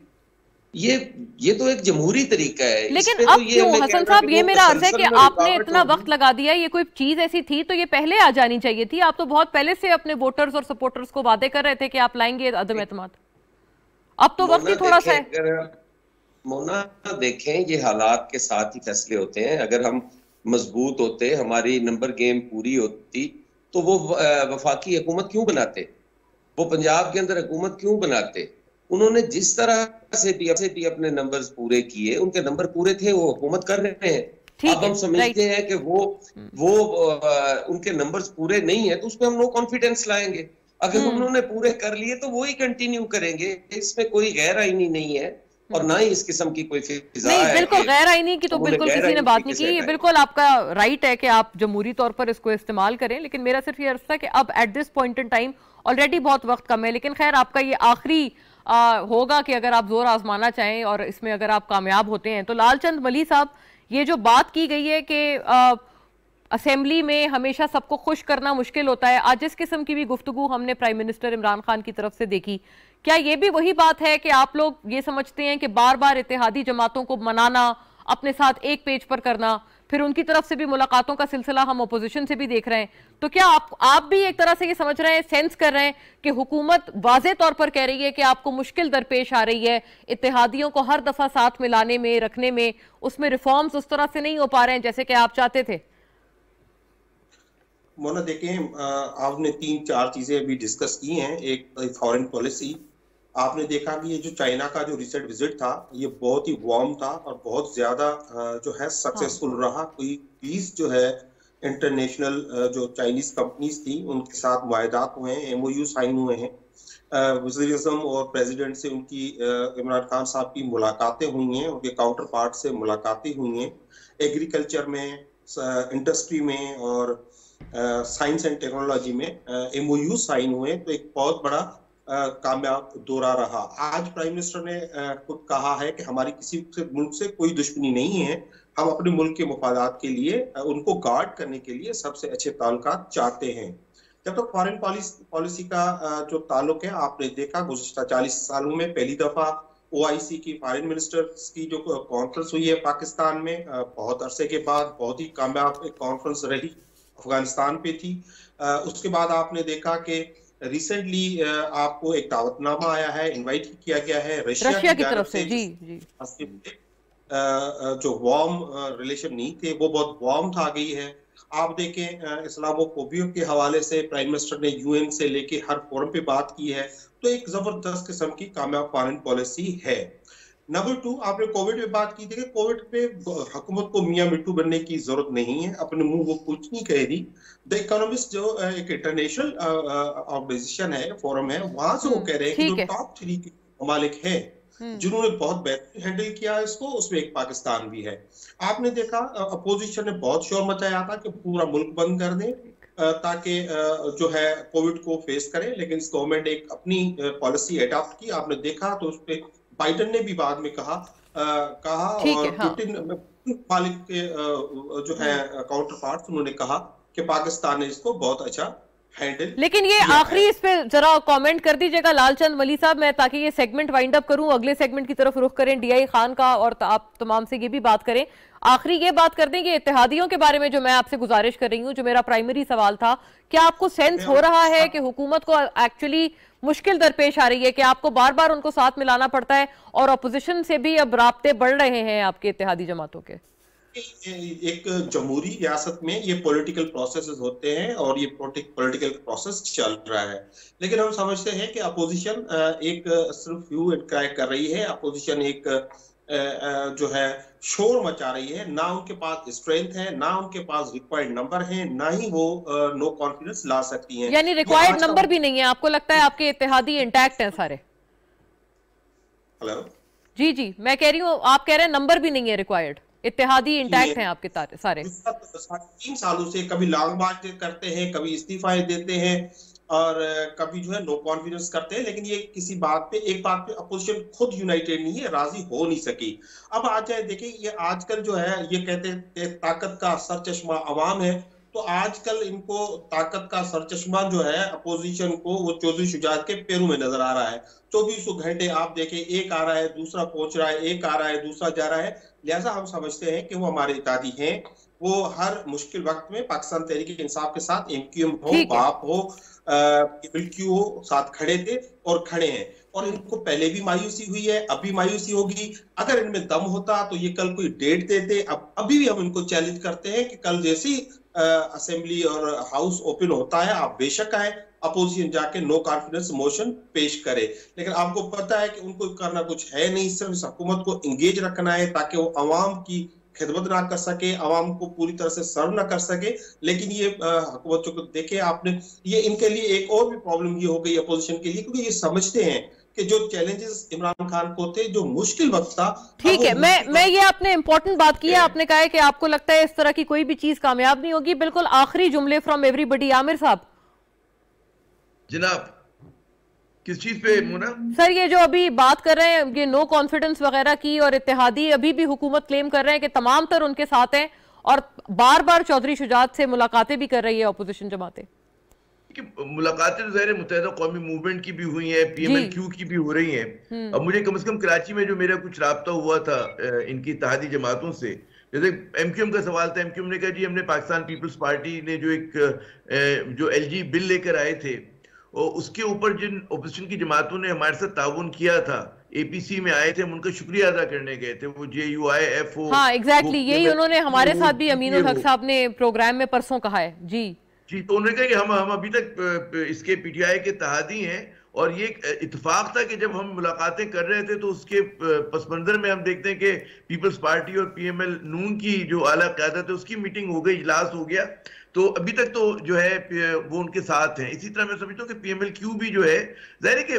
ये ये तो एक जमहूरी तरीका है। लेकिन अब तो क्यों हसन साहब ये मेरा अर्ज़ है कि आपने इतना वक्त लगा दिया ये कोई चीज़ ऐसी थी तो ये पहले आ जानी चाहिए थी? आप तो बहुत पहले से अपने वोटर्स और सपोर्टर्स को वादे कर रहे थे कि आप लाएँगे अदम एतमाद। अब तो वक्त ही थोड़ा सा है। मोना देखें ये हालात के साथ ही फैसले होते हैं। अगर हम मज़बूत होते हमारी नंबर गेम पूरी होती तो वो वफाकी हुकूमत क्यों बनाते? वो पंजाब के अंदर हुकूमत क्यों बनाते? उन्होंने जिस तरह से भी, से भी अपने नंबर्स पूरे किए उनके नंबर पूरे थे वो हुकूमत कर रहे हैं। अब हम समझते हैं कि वो। वो आ, उनके नंबर्स पूरे नहीं है तो उसमें हम नो कॉन्फिडेंस लाएँगे। अगर हम्म। उन्होंने पूरे कर लिए तो वो ही कंटिन्यू करेंगे। इसमें कोई गैर आईनी नहीं है। और हम्म। ना ही इस किस्म की कोई फिजा नहीं बिल्कुल गैर आईनी की तो बिल्कुल किसी ने बात नहीं की। ये बिल्कुल आपका राइट है कि आप जमहूरी तौर पर इसको इस्तेमाल करें लेकिन मेरा सिर्फ़ ये अर्थ था कि अब at this point in time already बहुत वक्त कम है। लेकिन खैर आपका ये आखिरी होगा कि अगर आप ज़ोर आजमाना चाहें और इसमें अगर आप कामयाब होते हैं तो लालचंद मली साहब ये जो बात की गई है कि असेंबली में हमेशा सबको खुश करना मुश्किल होता है। आज इस किस्म की भी गुफ्तु हमने प्राइम मिनिस्टर इमरान खान की तरफ़ से देखी क्या ये भी वही बात है कि आप लोग ये समझते हैं कि बार बार इतिहादी जमातों को मनाना, अपने साथ एक पेज पर करना, फिर उनकी तरफ़ से भी मुलाकातों का सिलसिला हम अपोजिशन से भी देख रहे हैं। तो क्या आप आप भी एक तरह से ये समझ रहे हैं सेंस कर रहे हैं कि हुकूमत वाजे तौर पर कह रही है कि आपको मुश्किल दरपेश आ रही है इतिहादियों को हर दफ़ा साथ मिलाने में, रखने में, उसमें रिफॉर्म्स उस तरह से नहीं हो पा रहे हैं जैसे कि आप चाहते थे? मोना देखें आपने तीन चार चीज़ें अभी डिस्कस की हैं। एक फॉरेन पॉलिसी आपने देखा कि ये जो चाइना का जो रिसेंट विज़िट था ये बहुत ही वार्म था और बहुत ज़्यादा जो है सक्सेसफुल हाँ। रहा। कोई बीस जो है इंटरनेशनल जो चाइनीज़ कंपनीज़ थी उनके साथ वायदात हुए हैं एमओयू साइन हुए हैं। वज़ीर और प्रेसिडेंट से उनकी इमरान खान साहब की मुलाकातें हुई हैं उनके काउंटर पार्ट से मुलाकातें हुई हैं। एग्रीकल्चर में इंडस्ट्री में और साइंस एंड टेक्नोलॉजी में एमओयू साइन हुए तो एक बहुत बड़ा कामयाब दौरा रहा। आज प्राइम मिनिस्टर ने खुद कहा है कि हमारी किसी से, मुल्क से कोई दुश्मनी नहीं है। हम अपने मुल्क के मुफादात के लिए उनको गार्ड करने के लिए सबसे अच्छे ताल्लुक चाहते हैं। जब तक तो फॉरेन पॉलिसी पॉलिसी का जो ताल्लुक है, आपने देखा, गुजशत चालीस सालों में पहली दफ़ा ओआईसी की फॉरेन मिनिस्टर की जो कॉन्फ्रेंस हुई है पाकिस्तान में बहुत अरसे के बाद बहुत ही कामयाब एक कॉन्फ्रेंस रही, अफ़गानिस्तान पे थी। उसके बाद आपने देखा कि रिसेंटली आपको एक दावतनामा आया है इनवाइट किया गया है रशिया, रशिया की तरफ़ से जी जी। जो वार्म रिलेशन नहीं थे वो बहुत वार्म था गई है। आप देखें इस्लामोफोबियो के हवाले से प्राइम मिनिस्टर ने यूएन से लेके हर फोरम पे बात की है तो एक ज़बरदस्त किस्म की कामयाब फॉरन पॉलिसी है। नंबर टू आपने कोविड में बात की थी कोविड पे हुकूमत को मियाँ मिट्टू बनने की ज़रूरत नहीं है। अपने मुँह वो कुछ नहीं कह रही। द इकोनॉमिस्ट जो एक इंटरनेशनल ऑर्गेनाइजेशन है फोरम है वहाँ से वो हम्म, कह रहे हैं कि जो टॉप थ्री के ममालिक है हम्म। जिन्होंने बहुत बेहतर हैंडल किया इसको उसमें एक पाकिस्तान भी है। आपने देखा अपोजिशन ने बहुत शोर मचाया था कि पूरा मुल्क बंद कर दें ताकि जो है कोविड को फेस करें लेकिन इस गवर्नमेंट एक अपनी पॉलिसी अडॉप्ट की। आपने देखा तो उस पर बाइडन ने भी बाद में कहा आ, कहा और हाँ। पुतिन मालिक के जो है काउंटर पार्ट उन्होंने कहा कि पाकिस्तान ने इसको बहुत अच्छा लेकिन ये आखिरी इस पे जरा कमेंट कर दीजिएगा लालचंद वली साहब मैं ताकि ये सेगमेंट वाइंड अप करूँ अगले सेगमेंट की तरफ़ रुख करें डीआई खान का और आप तमाम से ये भी बात करें। आखिरी ये बात कर दें कि इतिहादियों के बारे में जो मैं आपसे गुजारिश कर रही हूँ जो मेरा प्राइमरी सवाल था क्या आपको सेंस हो रहा है कि हुकूमत को एक्चुअली मुश्किल दरपेश आ रही है कि आपको बार बार उनको साथ मिलाना पड़ता है और अपोजिशन से भी अब रबते बढ़ रहे हैं आपके इतिहादी जमातों के। एक जमहूरी रियासत में ये पॉलिटिकल प्रोसेस होते हैं और ये पॉलिटिकल प्रोसेस चल रहा है। लेकिन हम समझते हैं कि अपोजिशन एक सिर्फ़ व्यू कर रही है। अपोजिशन एक जो है शोर मचा रही है ना उनके पास स्ट्रेंथ है ना उनके पास रिक्वायर्ड नंबर है ना ही वो नो कॉन्फिडेंस ला सकती है। यानी रिक्वायर्ड नंबर भी नहीं है आपको लगता है आपके इतिहादी इंटैक्ट हैं सारे? हेलो जी जी मैं कह रही हूँ आप कह रहे हैं नंबर भी नहीं है रिक्वायर्ड इतिहादी इंटैक्ट हैं आपके तारे, सारे। तीन सालों से कभी लॉन्ग मार्च करते हैं कभी इस्तीफा देते हैं और कभी जो है नो कॉन्फिडेंस करते हैं लेकिन ये किसी बात पे एक बात पे अपोजिशन खुद यूनाइटेड नहीं है राज़ी हो नहीं सकी। अब आ जाए देखिए ये आजकल जो है ये कहते हैं ताकत का सर चश्मा अवाम है तो आजकल इनको ताकत का सरचश्मा जो है अपोजिशन को वो चौधरी शुजात के पैरों में नज़र आ रहा है। चौबीसों घंटे आप देखें एक आ रहा है दूसरा पहुँच रहा है एक आ रहा है दूसरा जा रहा है। लिहाजा हम समझते हैं कि वो हमारे दादी हैं वो हर मुश्किल वक्त में पाकिस्तान तहरीक इंसाफ के साथ एम क्यू एम हो। बाप हो क्यू हो साथ खड़े थे और खड़े हैं। और इनको पहले भी मायूसी हुई है अभी मायूसी होगी। अगर इनमें दम होता तो ये कल कोई डेट देते। अब अभी भी हम इनको चैलेंज करते हैं कि कल जैसी असेंबली और हाउस ओपन होता है आप बेशक आए। अपोजिशन जाके नो कॉन्फिडेंस मोशन पेश करे। लेकिन आपको पता है कि उनको करना कुछ है नहीं सिर्फ़ हुकूमत को इंगेज रखना है ताकि वो अवाम की खिदमत ना कर सके अवाम को पूरी तरह से सर्व ना कर सके। लेकिन ये हुकूमत को देखे आपने ये इनके लिए एक और भी प्रॉब्लम ये हो गई अपोजिशन के लिए क्योंकि ये समझते हैं कि जो चैलेंजेस इमरान खान को थे जो मुश्किल वक्त था ठीक है मैं मैं ये आपने इंपॉर्टेंट बात की है। आपने कहा है कि आपको लगता है इस तरह की कोई भी चीज़ कामयाब नहीं होगी। बिल्कुल आखिरी जुमले फ्रॉम एवरीबडी आमिर साहब। जनाब किस चीज़ पे मुना? सर ये जो अभी बात कर रहे हैं ये नो कॉन्फिडेंस वगैरह की और इतिहादी अभी भी हुकूमत क्लेम कर रहे हैं कि तमाम तर उनके साथ हैं और बार बार चौधरी शुजात से मुलाकातें भी कर रही है अपोजिशन जमातें। मुलाकातें तो जहर मुतहदा कौमी मूवमेंट की भी हुई हैं पीएमएल क्यू की भी हो रही हैं। हम्म। अब मुझे कम से कम कराची में जो मेरा कुछ रबता हुआ था इनकी इतिहादी जमातों से जैसे एम एमक्यूएम का सवाल था एम एमक्यूएम ने कहा जी हमने पाकिस्तान पीपल्स पार्टी ने जो एक जो एलजी बिल लेकर आए थे उसके ऊपर जिन ओपोजिशन की जमातों ने हमारे साथ ताउन किया था एपीसी में आए थे हम उनका शुक्रिया अदा करने गए थे। वो जे यू आई एफ़ ओ हाँ एग्जैक्टली यही उन्होंने हमारे साथ भी अमीन हक साहब ने प्रोग्राम में परसों कहा है। जी। जी तो उन्होंने कहा कि हम हम अभी तक इसके पीटीआई के तहादी हैं और ये इतफाक था कि जब हम मुलाकातें कर रहे थे तो उसके पस मंजर में हम देखते हैं कि पीपल्स पार्टी और पीएमएल नून की जो आला क्यादत है उसकी मीटिंग हो गई इजलास हो गया। तो अभी तक तो जो है वो उनके साथ हैं। इसी तरह मैं समझता हूँ कि पीएमएल क्यू भी जो है ज़ाहिर के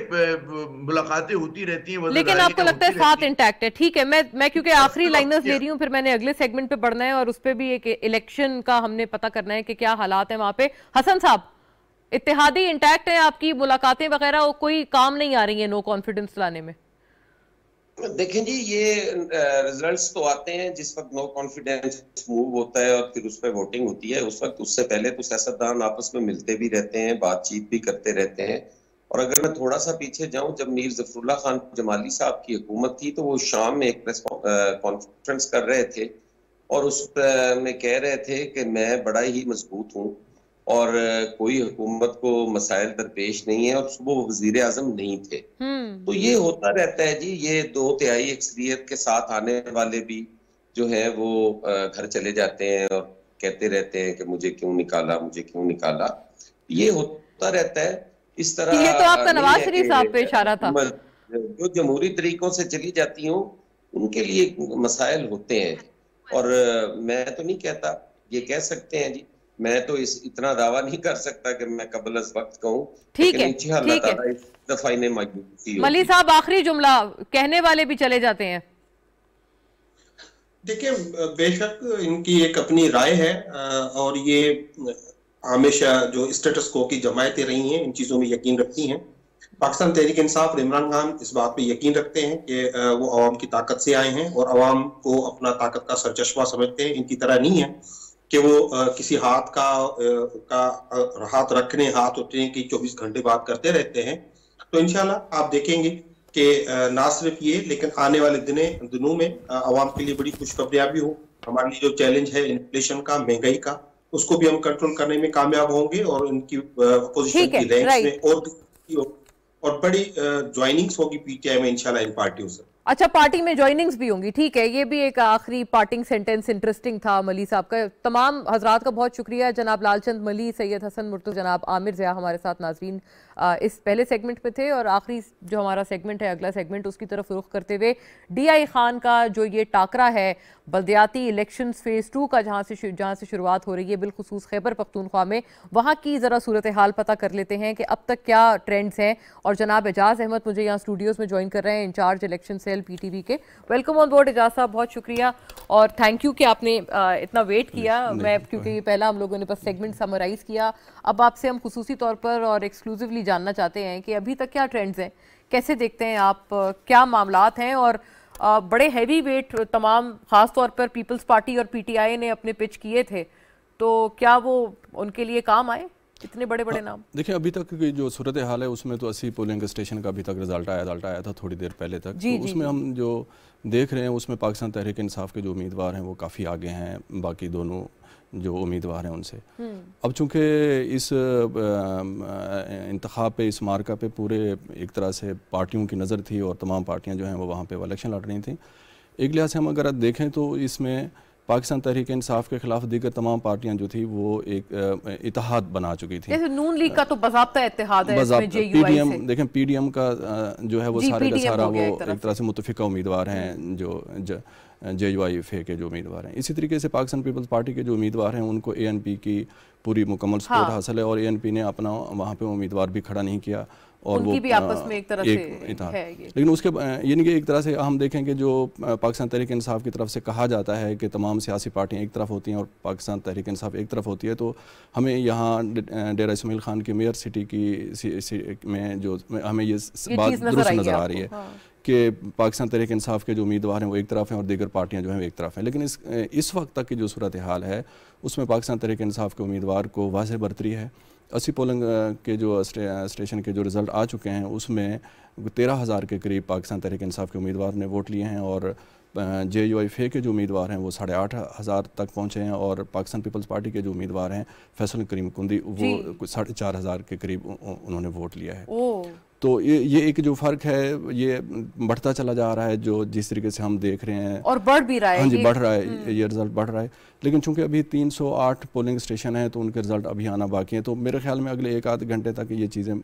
मुलाकातें होती रहती हैं लेकिन आपको लगता है साथ इंटैक्ट है। ठीक है मैं मैं क्योंकि आखिरी लाइनर्स ले रही हूँ फिर मैंने अगले सेगमेंट पे पढ़ना है और उस पर भी एक इलेक्शन का हमने पता करना है कि क्या हालात है वहाँ पे। हसन साहब इतिहादी इंटैक्ट है आपकी मुलाकातें वगैरह कोई काम नहीं आ रही है नो कॉन्फिडेंस लाने में। देखें जी, ये रिजल्ट्स तो आते हैं जिस वक्त नो कॉन्फिडेंस मूव होता है और फिर उस पर वोटिंग होती है, उस वक्त उससे पहले तो सियासतदान आपस में मिलते भी रहते हैं, बातचीत भी करते रहते हैं। और अगर मैं थोड़ा सा पीछे जाऊँ, जब मीर जफरुल्ला खान जमाली साहब की हुकूमत थी तो वो शाम में एक प्रेस कॉन्फ्रेंस कर रहे थे और उस में कह रहे थे कि मैं बड़ा ही मज़बूत हूँ। और कोई हुकूमत को मसाइल दरपेश नहीं है और सुबह वज़ीर आज़म नहीं थे। हम्म। तो ये होता रहता है जी ये दो तिहाई अक्सरियत के साथ आने वाले भी जो है वो घर चले जाते हैं और कहते रहते हैं कि मुझे क्यों निकाला मुझे क्यों निकाला। ये होता रहता है इस तरह ये तो आपका नवाज़ शरीफ साहब पे इशारा था। जो जमहूरी तरीकों से चली जाती हूँ उनके लिए मसाइल होते हैं। और मैं तो नहीं कहता ये कह सकते हैं जी मैं तो इस इतना दावा नहीं कर सकता कि मैं कबल वक्त कहूँ ठीक है ठीक है। मली साहब आखिरी जुमला कहने वाले भी चले जाते हैं। देखिए बेशक इनकी एक अपनी राय है और ये हमेशा जो स्टेटस को की जमायतें रही हैं इन चीज़ों में यकीन रखती हैं। पाकिस्तान तहरीक इंसाफ और इमरान खान इस बात पे यकीन रखते हैं कि वो आवाम की ताकत से आए हैं और आवाम को अपना ताकत का सरचश्मा समझते हैं इनकी तरह नहीं है। कि वो किसी हाथ का का हाथ रखने हाथ उठने की 24 घंटे बात करते रहते हैं। तो इंशाल्लाह आप देखेंगे कि ना सिर्फ़ ये लेकिन आने वाले दिने दिनों में आवाम के लिए बड़ी खुशखबरियाँ भी हो। हमारे लिए जो चैलेंज है इन्फ्लेशन का महँगाई का उसको भी हम कंट्रोल करने में कामयाब होंगे और इनकी अपोजिशन की रैंक्स में और और बड़ी ज्वाइनिंग्स होगी पीटीआई में इंशाल्लाह इन पार्टियों से। अच्छा पार्टी में ज्वाइनिंग्स भी होंगी, ठीक है, ये भी एक आखिरी पार्टिंग सेंटेंस इंटरेस्टिंग था मली साहब का। तमाम हजरात का बहुत शुक्रिया जनाब लालचंद मली, सैयद हसन मुर्तु, जनाब आमिर जया हमारे साथ, नाजरीन। इस पहले सेगमेंट में थे और आखिरी जो हमारा सेगमेंट है अगला सेगमेंट उसकी तरफ़ रुख करते हुए डीआई खान का जो ये टाकरा है बल्दियाती इलेक्शन फ़ेज़ टू का जहाँ से जहाँ से शुरुआत हो रही है बिलखसूस खैबर पख्तूनख्वा में वहाँ की ज़रा सूरत हाल पता कर लेते हैं कि अब तक क्या ट्रेंड्स हैं। और जनाब एजाज अहमद मुझे यहाँ स्टूडियोज़ में ज्वाइन कर रहे हैं incharge election cell P K. Welcome on board Ejaz साहब बहुत शुक्रिया। और थैंक यू कि आपने इतना वेट किया। मैं क्योंकि पहला हम लोगों ने बस सेगमेंट समराइज़ किया। अब आपसे हम खसूसी तौर पर और एक्सक्लूसिवली जानना चाहते हैं कि अभी तक क्या ट्रेंड्स हैं? कैसे देखते हैं आप? क्या मामला हैं? और बड़े हैवी वेट तमाम खास तौर पर पीपल्स पार्टी और पीटीआई ने अपने पिच किए थे। तो क्या वो उनके लिए काम आए? इतने बड़े बड़े हाँ, नाम। देखिए अभी तक की जो सूरत हाल है उसमें तो अस्सी पोलिंग स्टेशन का अभी तक रिज़ल्ट आया रिज़ल्ट आया था थोड़ी देर पहले तक। जी, तो जी, उसमें जी. हम जो देख रहे हैं उसमें पाकिस्तान तहरीक इंसाफ के जो उम्मीदवार हैं वो काफ़ी आगे हैं। बाकी दोनों जो उम्मीदवार हैं उनसे। हम्म। अब चूँकि इस इंतखा पे इस मार्का पे पूरे एक तरह से पार्टियों की नज़र थी और तमाम पार्टियाँ जो हैं वो वहाँ पे इलेक्शन लड़ रही थी। एक लिहाज से हम अगर देखें तो इसमें पाकिस्तान तहरीक इंसाफ के खिलाफ दीगर तमाम पार्टियाँ जो थी वो एक इतिहाद बना चुकी थी। जैसे नून लीग का तो बजाबता इतिहाद है इसमें पीडीएम देखें पीडीएम का जो है वो सारे का सारा वो एक तरह से। मुतफिका उम्मीदवार हैं जो जे यू आई ए के जो उम्मीदवार हैं इसी तरीके से पाकिस्तान पीपल्स पार्टी के जो उम्मीदवार हैं उनको ए एन पी की पूरी मुकम्मल सपोर्ट हाँ। हासिल है और ए एन पी ने अपना वहाँ पर उम्मीदवार भी खड़ा नहीं किया और वो भी आपस में एक तरह एक, से है ये। लेकिन उसके यानी कि एक तरह से हम देखें कि जो पाकिस्तान तहरीक इंसाफ की तरफ़ से कहा जाता है कि तमाम सियासी पार्टियाँ एक तरफ़ होती हैं और पाकिस्तान तहरीक इंसाफ एक तरफ़ होती है तो हमें यहाँ डेरा इसमाइल खान की मेयर सिटी की में जो हमें ये बात दुरुस्त नज़र आ रही है हाँ। कि पाकिस्तान तहरीक इंसाफ के जो उम्मीदवार हैं वो एक तरफ़ हैं और दीगर पार्टियाँ जो हैं वो एक तरफ़ हैं लेकिन इस इस वक्त तक की जो सूरत हाल है उसमें पाकिस्तान तहरीक इंसाफ के उम्मीदवार को वाज बरतरी है अस्सी पोलिंग के जो स्टेशन के जो रिज़ल्ट आ चुके हैं उसमें तेरह हज़ार के करीब पाकिस्तान तहरीक इंसाफ के उम्मीदवार ने वोट लिए हैं और जे यू आई फे के जो उम्मीदवार हैं वो साढ़े आठ हज़ार तक पहुँचे हैं और पाकिस्तान पीपल्स पार्टी के जो उम्मीदवार हैं फैसल करीम कुंदी वो साढ़े चार हज़ार के करीब उन्होंने वोट लिया है। तो ये ये एक जो फ़र्क है ये बढ़ता चला जा रहा है जो जिस तरीके से हम देख रहे हैं। और बढ़ भी रहा है हाँ जी बढ़ रहा है हम्म। ये रिज़ल्ट बढ़ रहा है। लेकिन चूँकि अभी 308 पोलिंग स्टेशन है तो उनके रिज़ल्ट अभी आना बाकी है तो मेरे ख्याल में अगले एक आध घंटे तक ये चीज़ें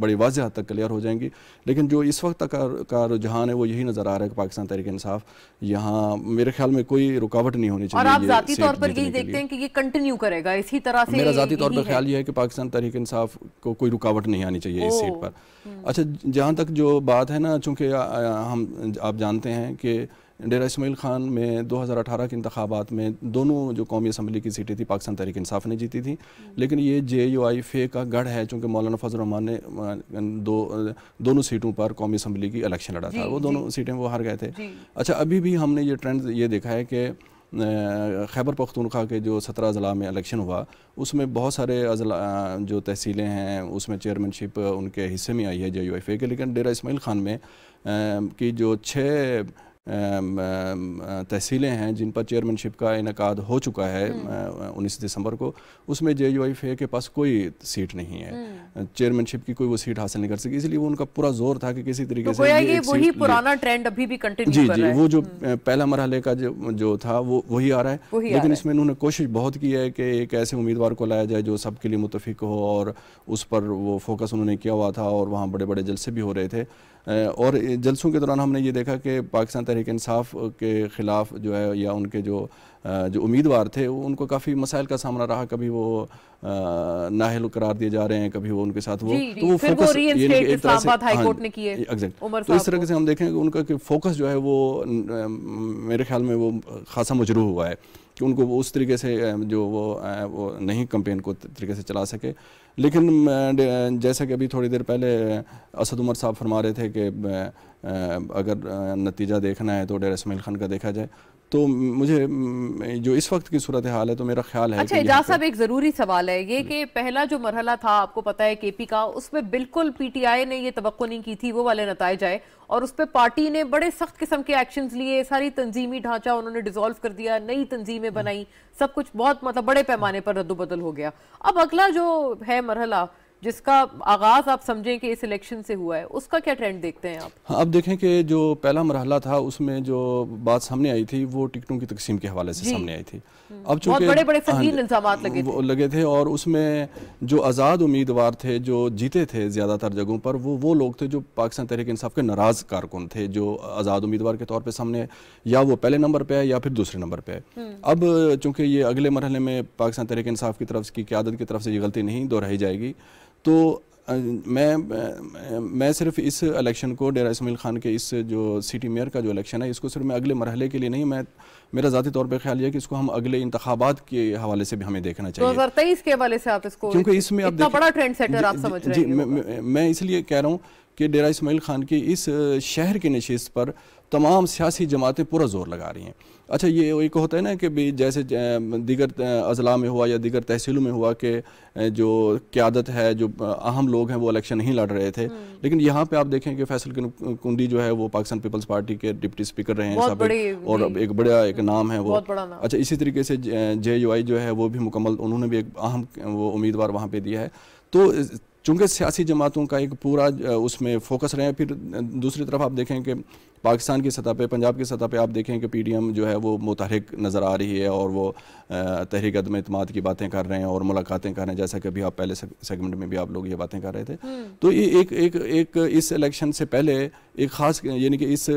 बड़ी वाज हद तक क्लियर हो जाएँगी। लेकिन जो इस वक्त तक का रुझान है वो यही नज़र आ रहा है कि पाकिस्तान तहरीक इंसाफ यहाँ मेरे ख्याल में कोई रुकावट नहीं होनी चाहिए और आप जाती तौर पर यही देखते हैं कि ये कंटिन्यू करेगा इसी तरह से मेरा जाती तौर पर ख्याल ये है कि पाकिस्तान तहरीक इंसाफ को कोई रुकावट नहीं आनी चाहिए इस सीट पर। हम्म। अच्छा जहाँ तक जो बात है ना चूँकि हम आप जानते हैं कि डेरा इसमाइल खान में 2018 के इंतबात में दोनों जो कौमी असम्बली की सीटें थी पाकिस्तान तहरीक इंसाफ ने जीती थी। लेकिन ये जे यू आई फे का गढ़ है चूँकि मौलाना फजल रहमान ने दो दोनों सीटों पर कौमी असम्बली की इलेक्शन लड़ा था। वो दोनों सीटें वो हार गए थे। अच्छा अभी भी हमने ये ट्रेंड ये देखा है कि खैबर पख्तूनख्वा के जो सत्रह अजला में इलेक्शन हुआ उसमें बहुत सारे अजला जो तहसीलें हैं उसमें चेयरमैनशिप उनके हिस्से में आई है जे यू आई फे के। लेकिन डेरा इसमाइल ख़ान में की जो छः तहसीलें हैं जिन पर चेयरमैनशिप का इनका हो चुका है हम्म। उन्नीस दिसंबर को उसमें जे यू के पास कोई सीट नहीं है हम्म। चेयरमैनशिप की कोई वो सीट हासिल नहीं कर सकी इसलिए वो उनका पूरा ज़ोर था कि किसी तरीके तो से ये वही पुराना ट्रेंड अभी भी कंटिन्यू जी जी वो जो हम्म। पहला मरहले का जो जो था वो वही आ रहा है लेकिन इसमें उन्होंने कोशिश बहुत की है कि एक ऐसे उम्मीदवार को लाया जाए जो सबके लिए मुतफिक हो और उस पर वो फोकस उन्होंने किया हुआ था और वहाँ बड़े बड़े जलसे भी हो रहे थे और जलसों के दौरान हमने ये देखा कि पाकिस्तान तहरीक इंसाफ के ख़िलाफ़ जो है या उनके जो जो उम्मीदवार थे उनको काफ़ी मसाइल का सामना रहा। कभी वो नाहल करार दिए जा रहे हैं कभी वो उनके साथ वो तो वो फोकस एक तरह से एग्जैक्ट हाँ, तो इस तरह से हम देखें कि उनका फोकस जो है वो मेरे ख्याल में वो खासा मजरू हुआ है कि उनको वो उस तरीके से जो वो वो नहीं कंपेन को तरीके से चला सके। लेकिन जैसा कि अभी थोड़ी देर पहले असद उमर साहब फरमा रहे थे कि अगर नतीजा देखना है तो डेर इसमाइल खान का देखा जाए। तो मुझे जो इस वक्त की सूरत हाल है तो मेरा ख्याल है अच्छा एजाज साहब एक ज़रूरी सवाल है। ये कि पहला जो मरहला था आपको पता है केपी का उसमें बिल्कुल पीटीआई ने ये तो नहीं की थी वो वाले नतज आए और उस पर पार्टी ने बड़े सख्त किस्म के एक्शन लिए सारी तंजीमी ढांचा उन्होंने डिजोल्व कर दिया नई तंजीमें बनाई सब कुछ बहुत मतलब बड़े पैमाने पर रद्दबदल हो गया। अब अगला जो है मरहला जिसका आगाज़ आप समझें कि इस इलेक्शन से हुआ है उसका क्या ट्रेंड देखते हैं आप? हाँ अब देखें कि जो पहला मरहला था उसमें जो बात सामने आई थी वो टिकटों की तकसीम के हवाले से सामने आई थी। हम्म। अब चूँकि बड़े बड़े इल्ज़ाम लगे थे। लगे थे और उसमें जो आज़ाद उम्मीदवार थे जो जीते थे ज़्यादातर जगहों पर वो वो लोग थे जो पाकिस्तान तहरीक इंसाफ के नाराज़ कारकुन थे जो आज़ाद उम्मीदवार के तौर पर सामने या वो पहले नंबर पर है या फिर दूसरे नंबर पर है। हम्म। अब चूँकि ये अगले मरहले में पाकिस्तान तहरीक इंसाफ की तरफ़ की क्यादत की तरफ़ से ये गलती नहीं दोहराई जाएगी तो मैं मैं सिर्फ़ इस इलेक्शन को डेरा इसमाइल खान के इस जो सिटी मेयर का जो इलेक्शन है इसको सिर्फ़ मैं अगले मरहले के लिए नहीं मैं मेरा ज़ाती तौर पर ख्याल है कि इसको हम अगले इंतबात के हवाले से भी हमें देखना चाहिए। 2023 के हवाले से आप इसको क्योंकि इसमें आप बड़ा ट्रेंड सेटर आप समझ रहे हैं। मैं इसलिए कह रहा हूँ कि डेरा इसमाइल खान की इस शहर की नशस्त पर तमाम सियासी जमातें पूरा ज़ोर लगा रही हैं। अच्छा ये एक होता है ना कि भी जैसे दीगर अजला में हुआ या दीगर तहसीलों में हुआ कि जो क्यादत है जो अहम लोग हैं वो इलेक्शन नहीं लड़ रहे थे। हम्म। लेकिन यहाँ पे आप देखें कि फैसल कुंडी जो है वो पाकिस्तान पीपल्स पार्टी के डिप्टी स्पीकर रहे हैं और एक बड़ा एक नाम है वो। नाम। अच्छा इसी तरीके से जे यू आई जो है वो भी मुकम्मल उन्होंने भी एक अहम वो उम्मीदवार वहाँ पर दिया है। तो चूँकि सियासी जमातों का एक पूरा उसमें फोकस रहे फिर दूसरी तरफ़ आप देखें कि पाकिस्तान की सतह पे पंजाब की सतह पे आप देखें कि पीडीएम जो है वो मुतहरिक नज़र आ रही है और वो तहरीक अदम अतमाद की बातें कर रहे हैं और मुलाकातें कर रहे हैं। जैसा कि अभी आप पहले सेगमेंट में भी आप लोग ये बातें कर रहे थे। हम्म। तो ये एक एक एक इस इलेक्शन से पहले एक ख़ास यानी कि इस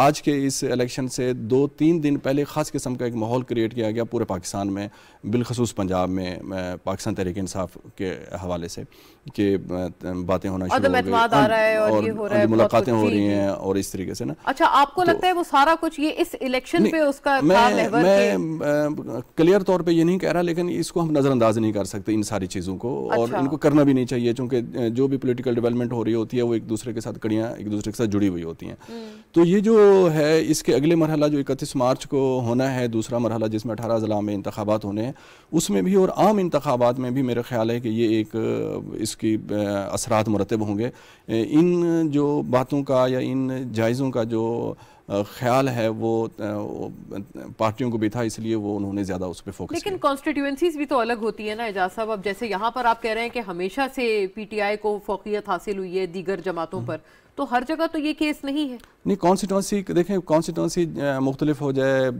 आज के इस इलेक्शन से दो तीन दिन पहले ख़ास किस्म का एक माहौल क्रिएट किया गया पूरे पाकिस्तान में बिलखसूस पंजाब में पाकिस्तान तहरीक इंसाफ के हवाले से कि बातें होना शुरू हो गई। और, और मुलाकातें हो रही हैं। और इस तरीके से ना। अच्छा आपको तो, लगता है वो सारा कुछ ये इस इलेक्शन पे उसका मैं मैं क्लियर तौर पे ये नहीं कह रहा लेकिन इसको हम नज़रअंदाज नहीं कर सकते इन सारी चीज़ों को अच्छा। और इनको करना भी नहीं चाहिए क्योंकि जो भी पॉलिटिकल डेवलपमेंट हो रही होती है वो एक दूसरे के साथ कड़ियाँ एक दूसरे के साथ जुड़ी हुई होती हैं हम्म। तो ये जो है इसके अगले मरहला जो इकतीस मार्च को होना है दूसरा मरहला जिसमें अठारह ज़िला में इंतबात होने हैं उसमें भी और आम इंतबात में भी मेरा ख्याल है कि ये एक इसकी असरात मुरतब होंगे इन जो बातों का या इन जायज़ों का जो ख्याल है वो पार्टियों को भी था इसलिए वो उन्होंने ज़्यादा उस पर फोकस लेकिन कॉन्स्टिट्यूंसीज भी तो अलग होती है ना एजाज साहब। अब जैसे यहाँ पर आप कह रहे हैं कि हमेशा से पीटीआई को फोकियत हासिल हुई है दीगर जमातों हम्म। पर तो हर जगह तो ये केस नहीं है। नहीं कॉन्स्टिट्यूंसी देखें कॉन्स्टिट्यूंसी मुख्तलिफ़ हो जाए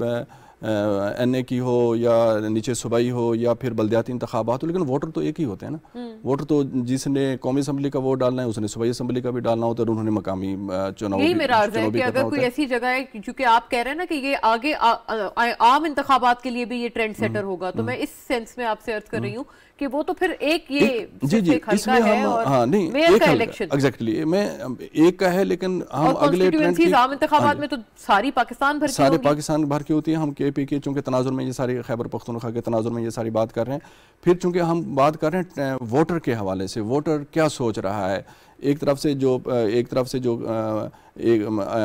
एन ए की हो या नीचे सूबाई हो या फिर बल्दियाती इंतबात हो लेकिन वोटर तो एक ही होते हैं ना। हम्म। वोटर तो जिसने कौमी असम्बली का वोट डालना है उसने सूबाई असम्बली का भी डालना होता है उन्होंने मकामी चुनाव यही मेरा अर्ज़ है कि अगर कोई ऐसी जगह है क्योंकि आप कह रहे हैं ना कि ये आगे आम इंतबात के लिए भी ये ट्रेंड सेटर हम्म। होगा तो हम्म। मैं इस सेंस में आपसे अर्ज़ कर रही हूँ कि वो तो फिर एक ये जी जी इसमें हम हाँ नहीं मेयर का इलेक्शन एग्जैक्टली मैं एक का है लेकिन हम अगले आम इंतबात हाँ में तो सारी पाकिस्तान भर सारे पाकिस्तान भर की होती है हम के पी के चूँकि तनाजुर में ये सारी खैबर पख्तनखा के तनाजुर में ये सारी बात कर रहे हैं। फिर चूँकि हम बात कर रहे हैं वोटर के हवाले से वोटर क्या सोच रहा है एक तरफ़ से जो एक तरफ़ से जो एक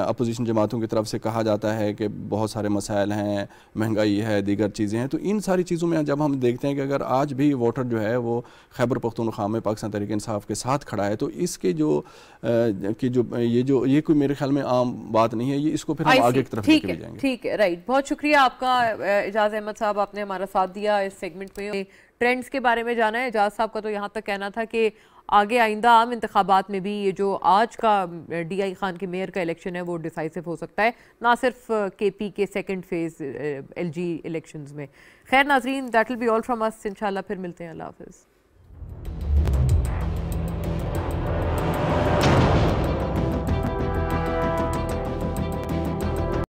अपोजिशन जमातों की तरफ़ से कहा जाता है कि बहुत सारे मसाइल हैं महँगाई है दीगर चीज़ें हैं तो इन सारी चीज़ों में जब हम देखते हैं कि अगर आज भी वोटर जो है वो खैबर पख्तूनख्वा में पाकिस्तान तरीके इंसाफ के साथ खड़ा है तो इसके जो कि जो ये जो ये कोई मेरे ख्याल में आम बात नहीं है ये इसको फिर हम आगे की तरफ़ लेके जाएँगे। ठीक है राइट बहुत शुक्रिया आपका एजाज अहमद साहब आपने हमारा साथ दिया इस सेगमेंट में ट्रेंड्स के बारे में जाना है। एजाज साहब का तो यहाँ तक कहना था कि आगे आइंदा आम इंतबात में भी ये जो आज का डी आई खान के मेयर का इलेक्शन है, वो डिसाइसिव हो सकता है। ना सिर्फ़ K P K second phase L G election में। खैर नाजरीन that will be all from us इन फिर मिलते हैं। अल्लाह हाफिज़।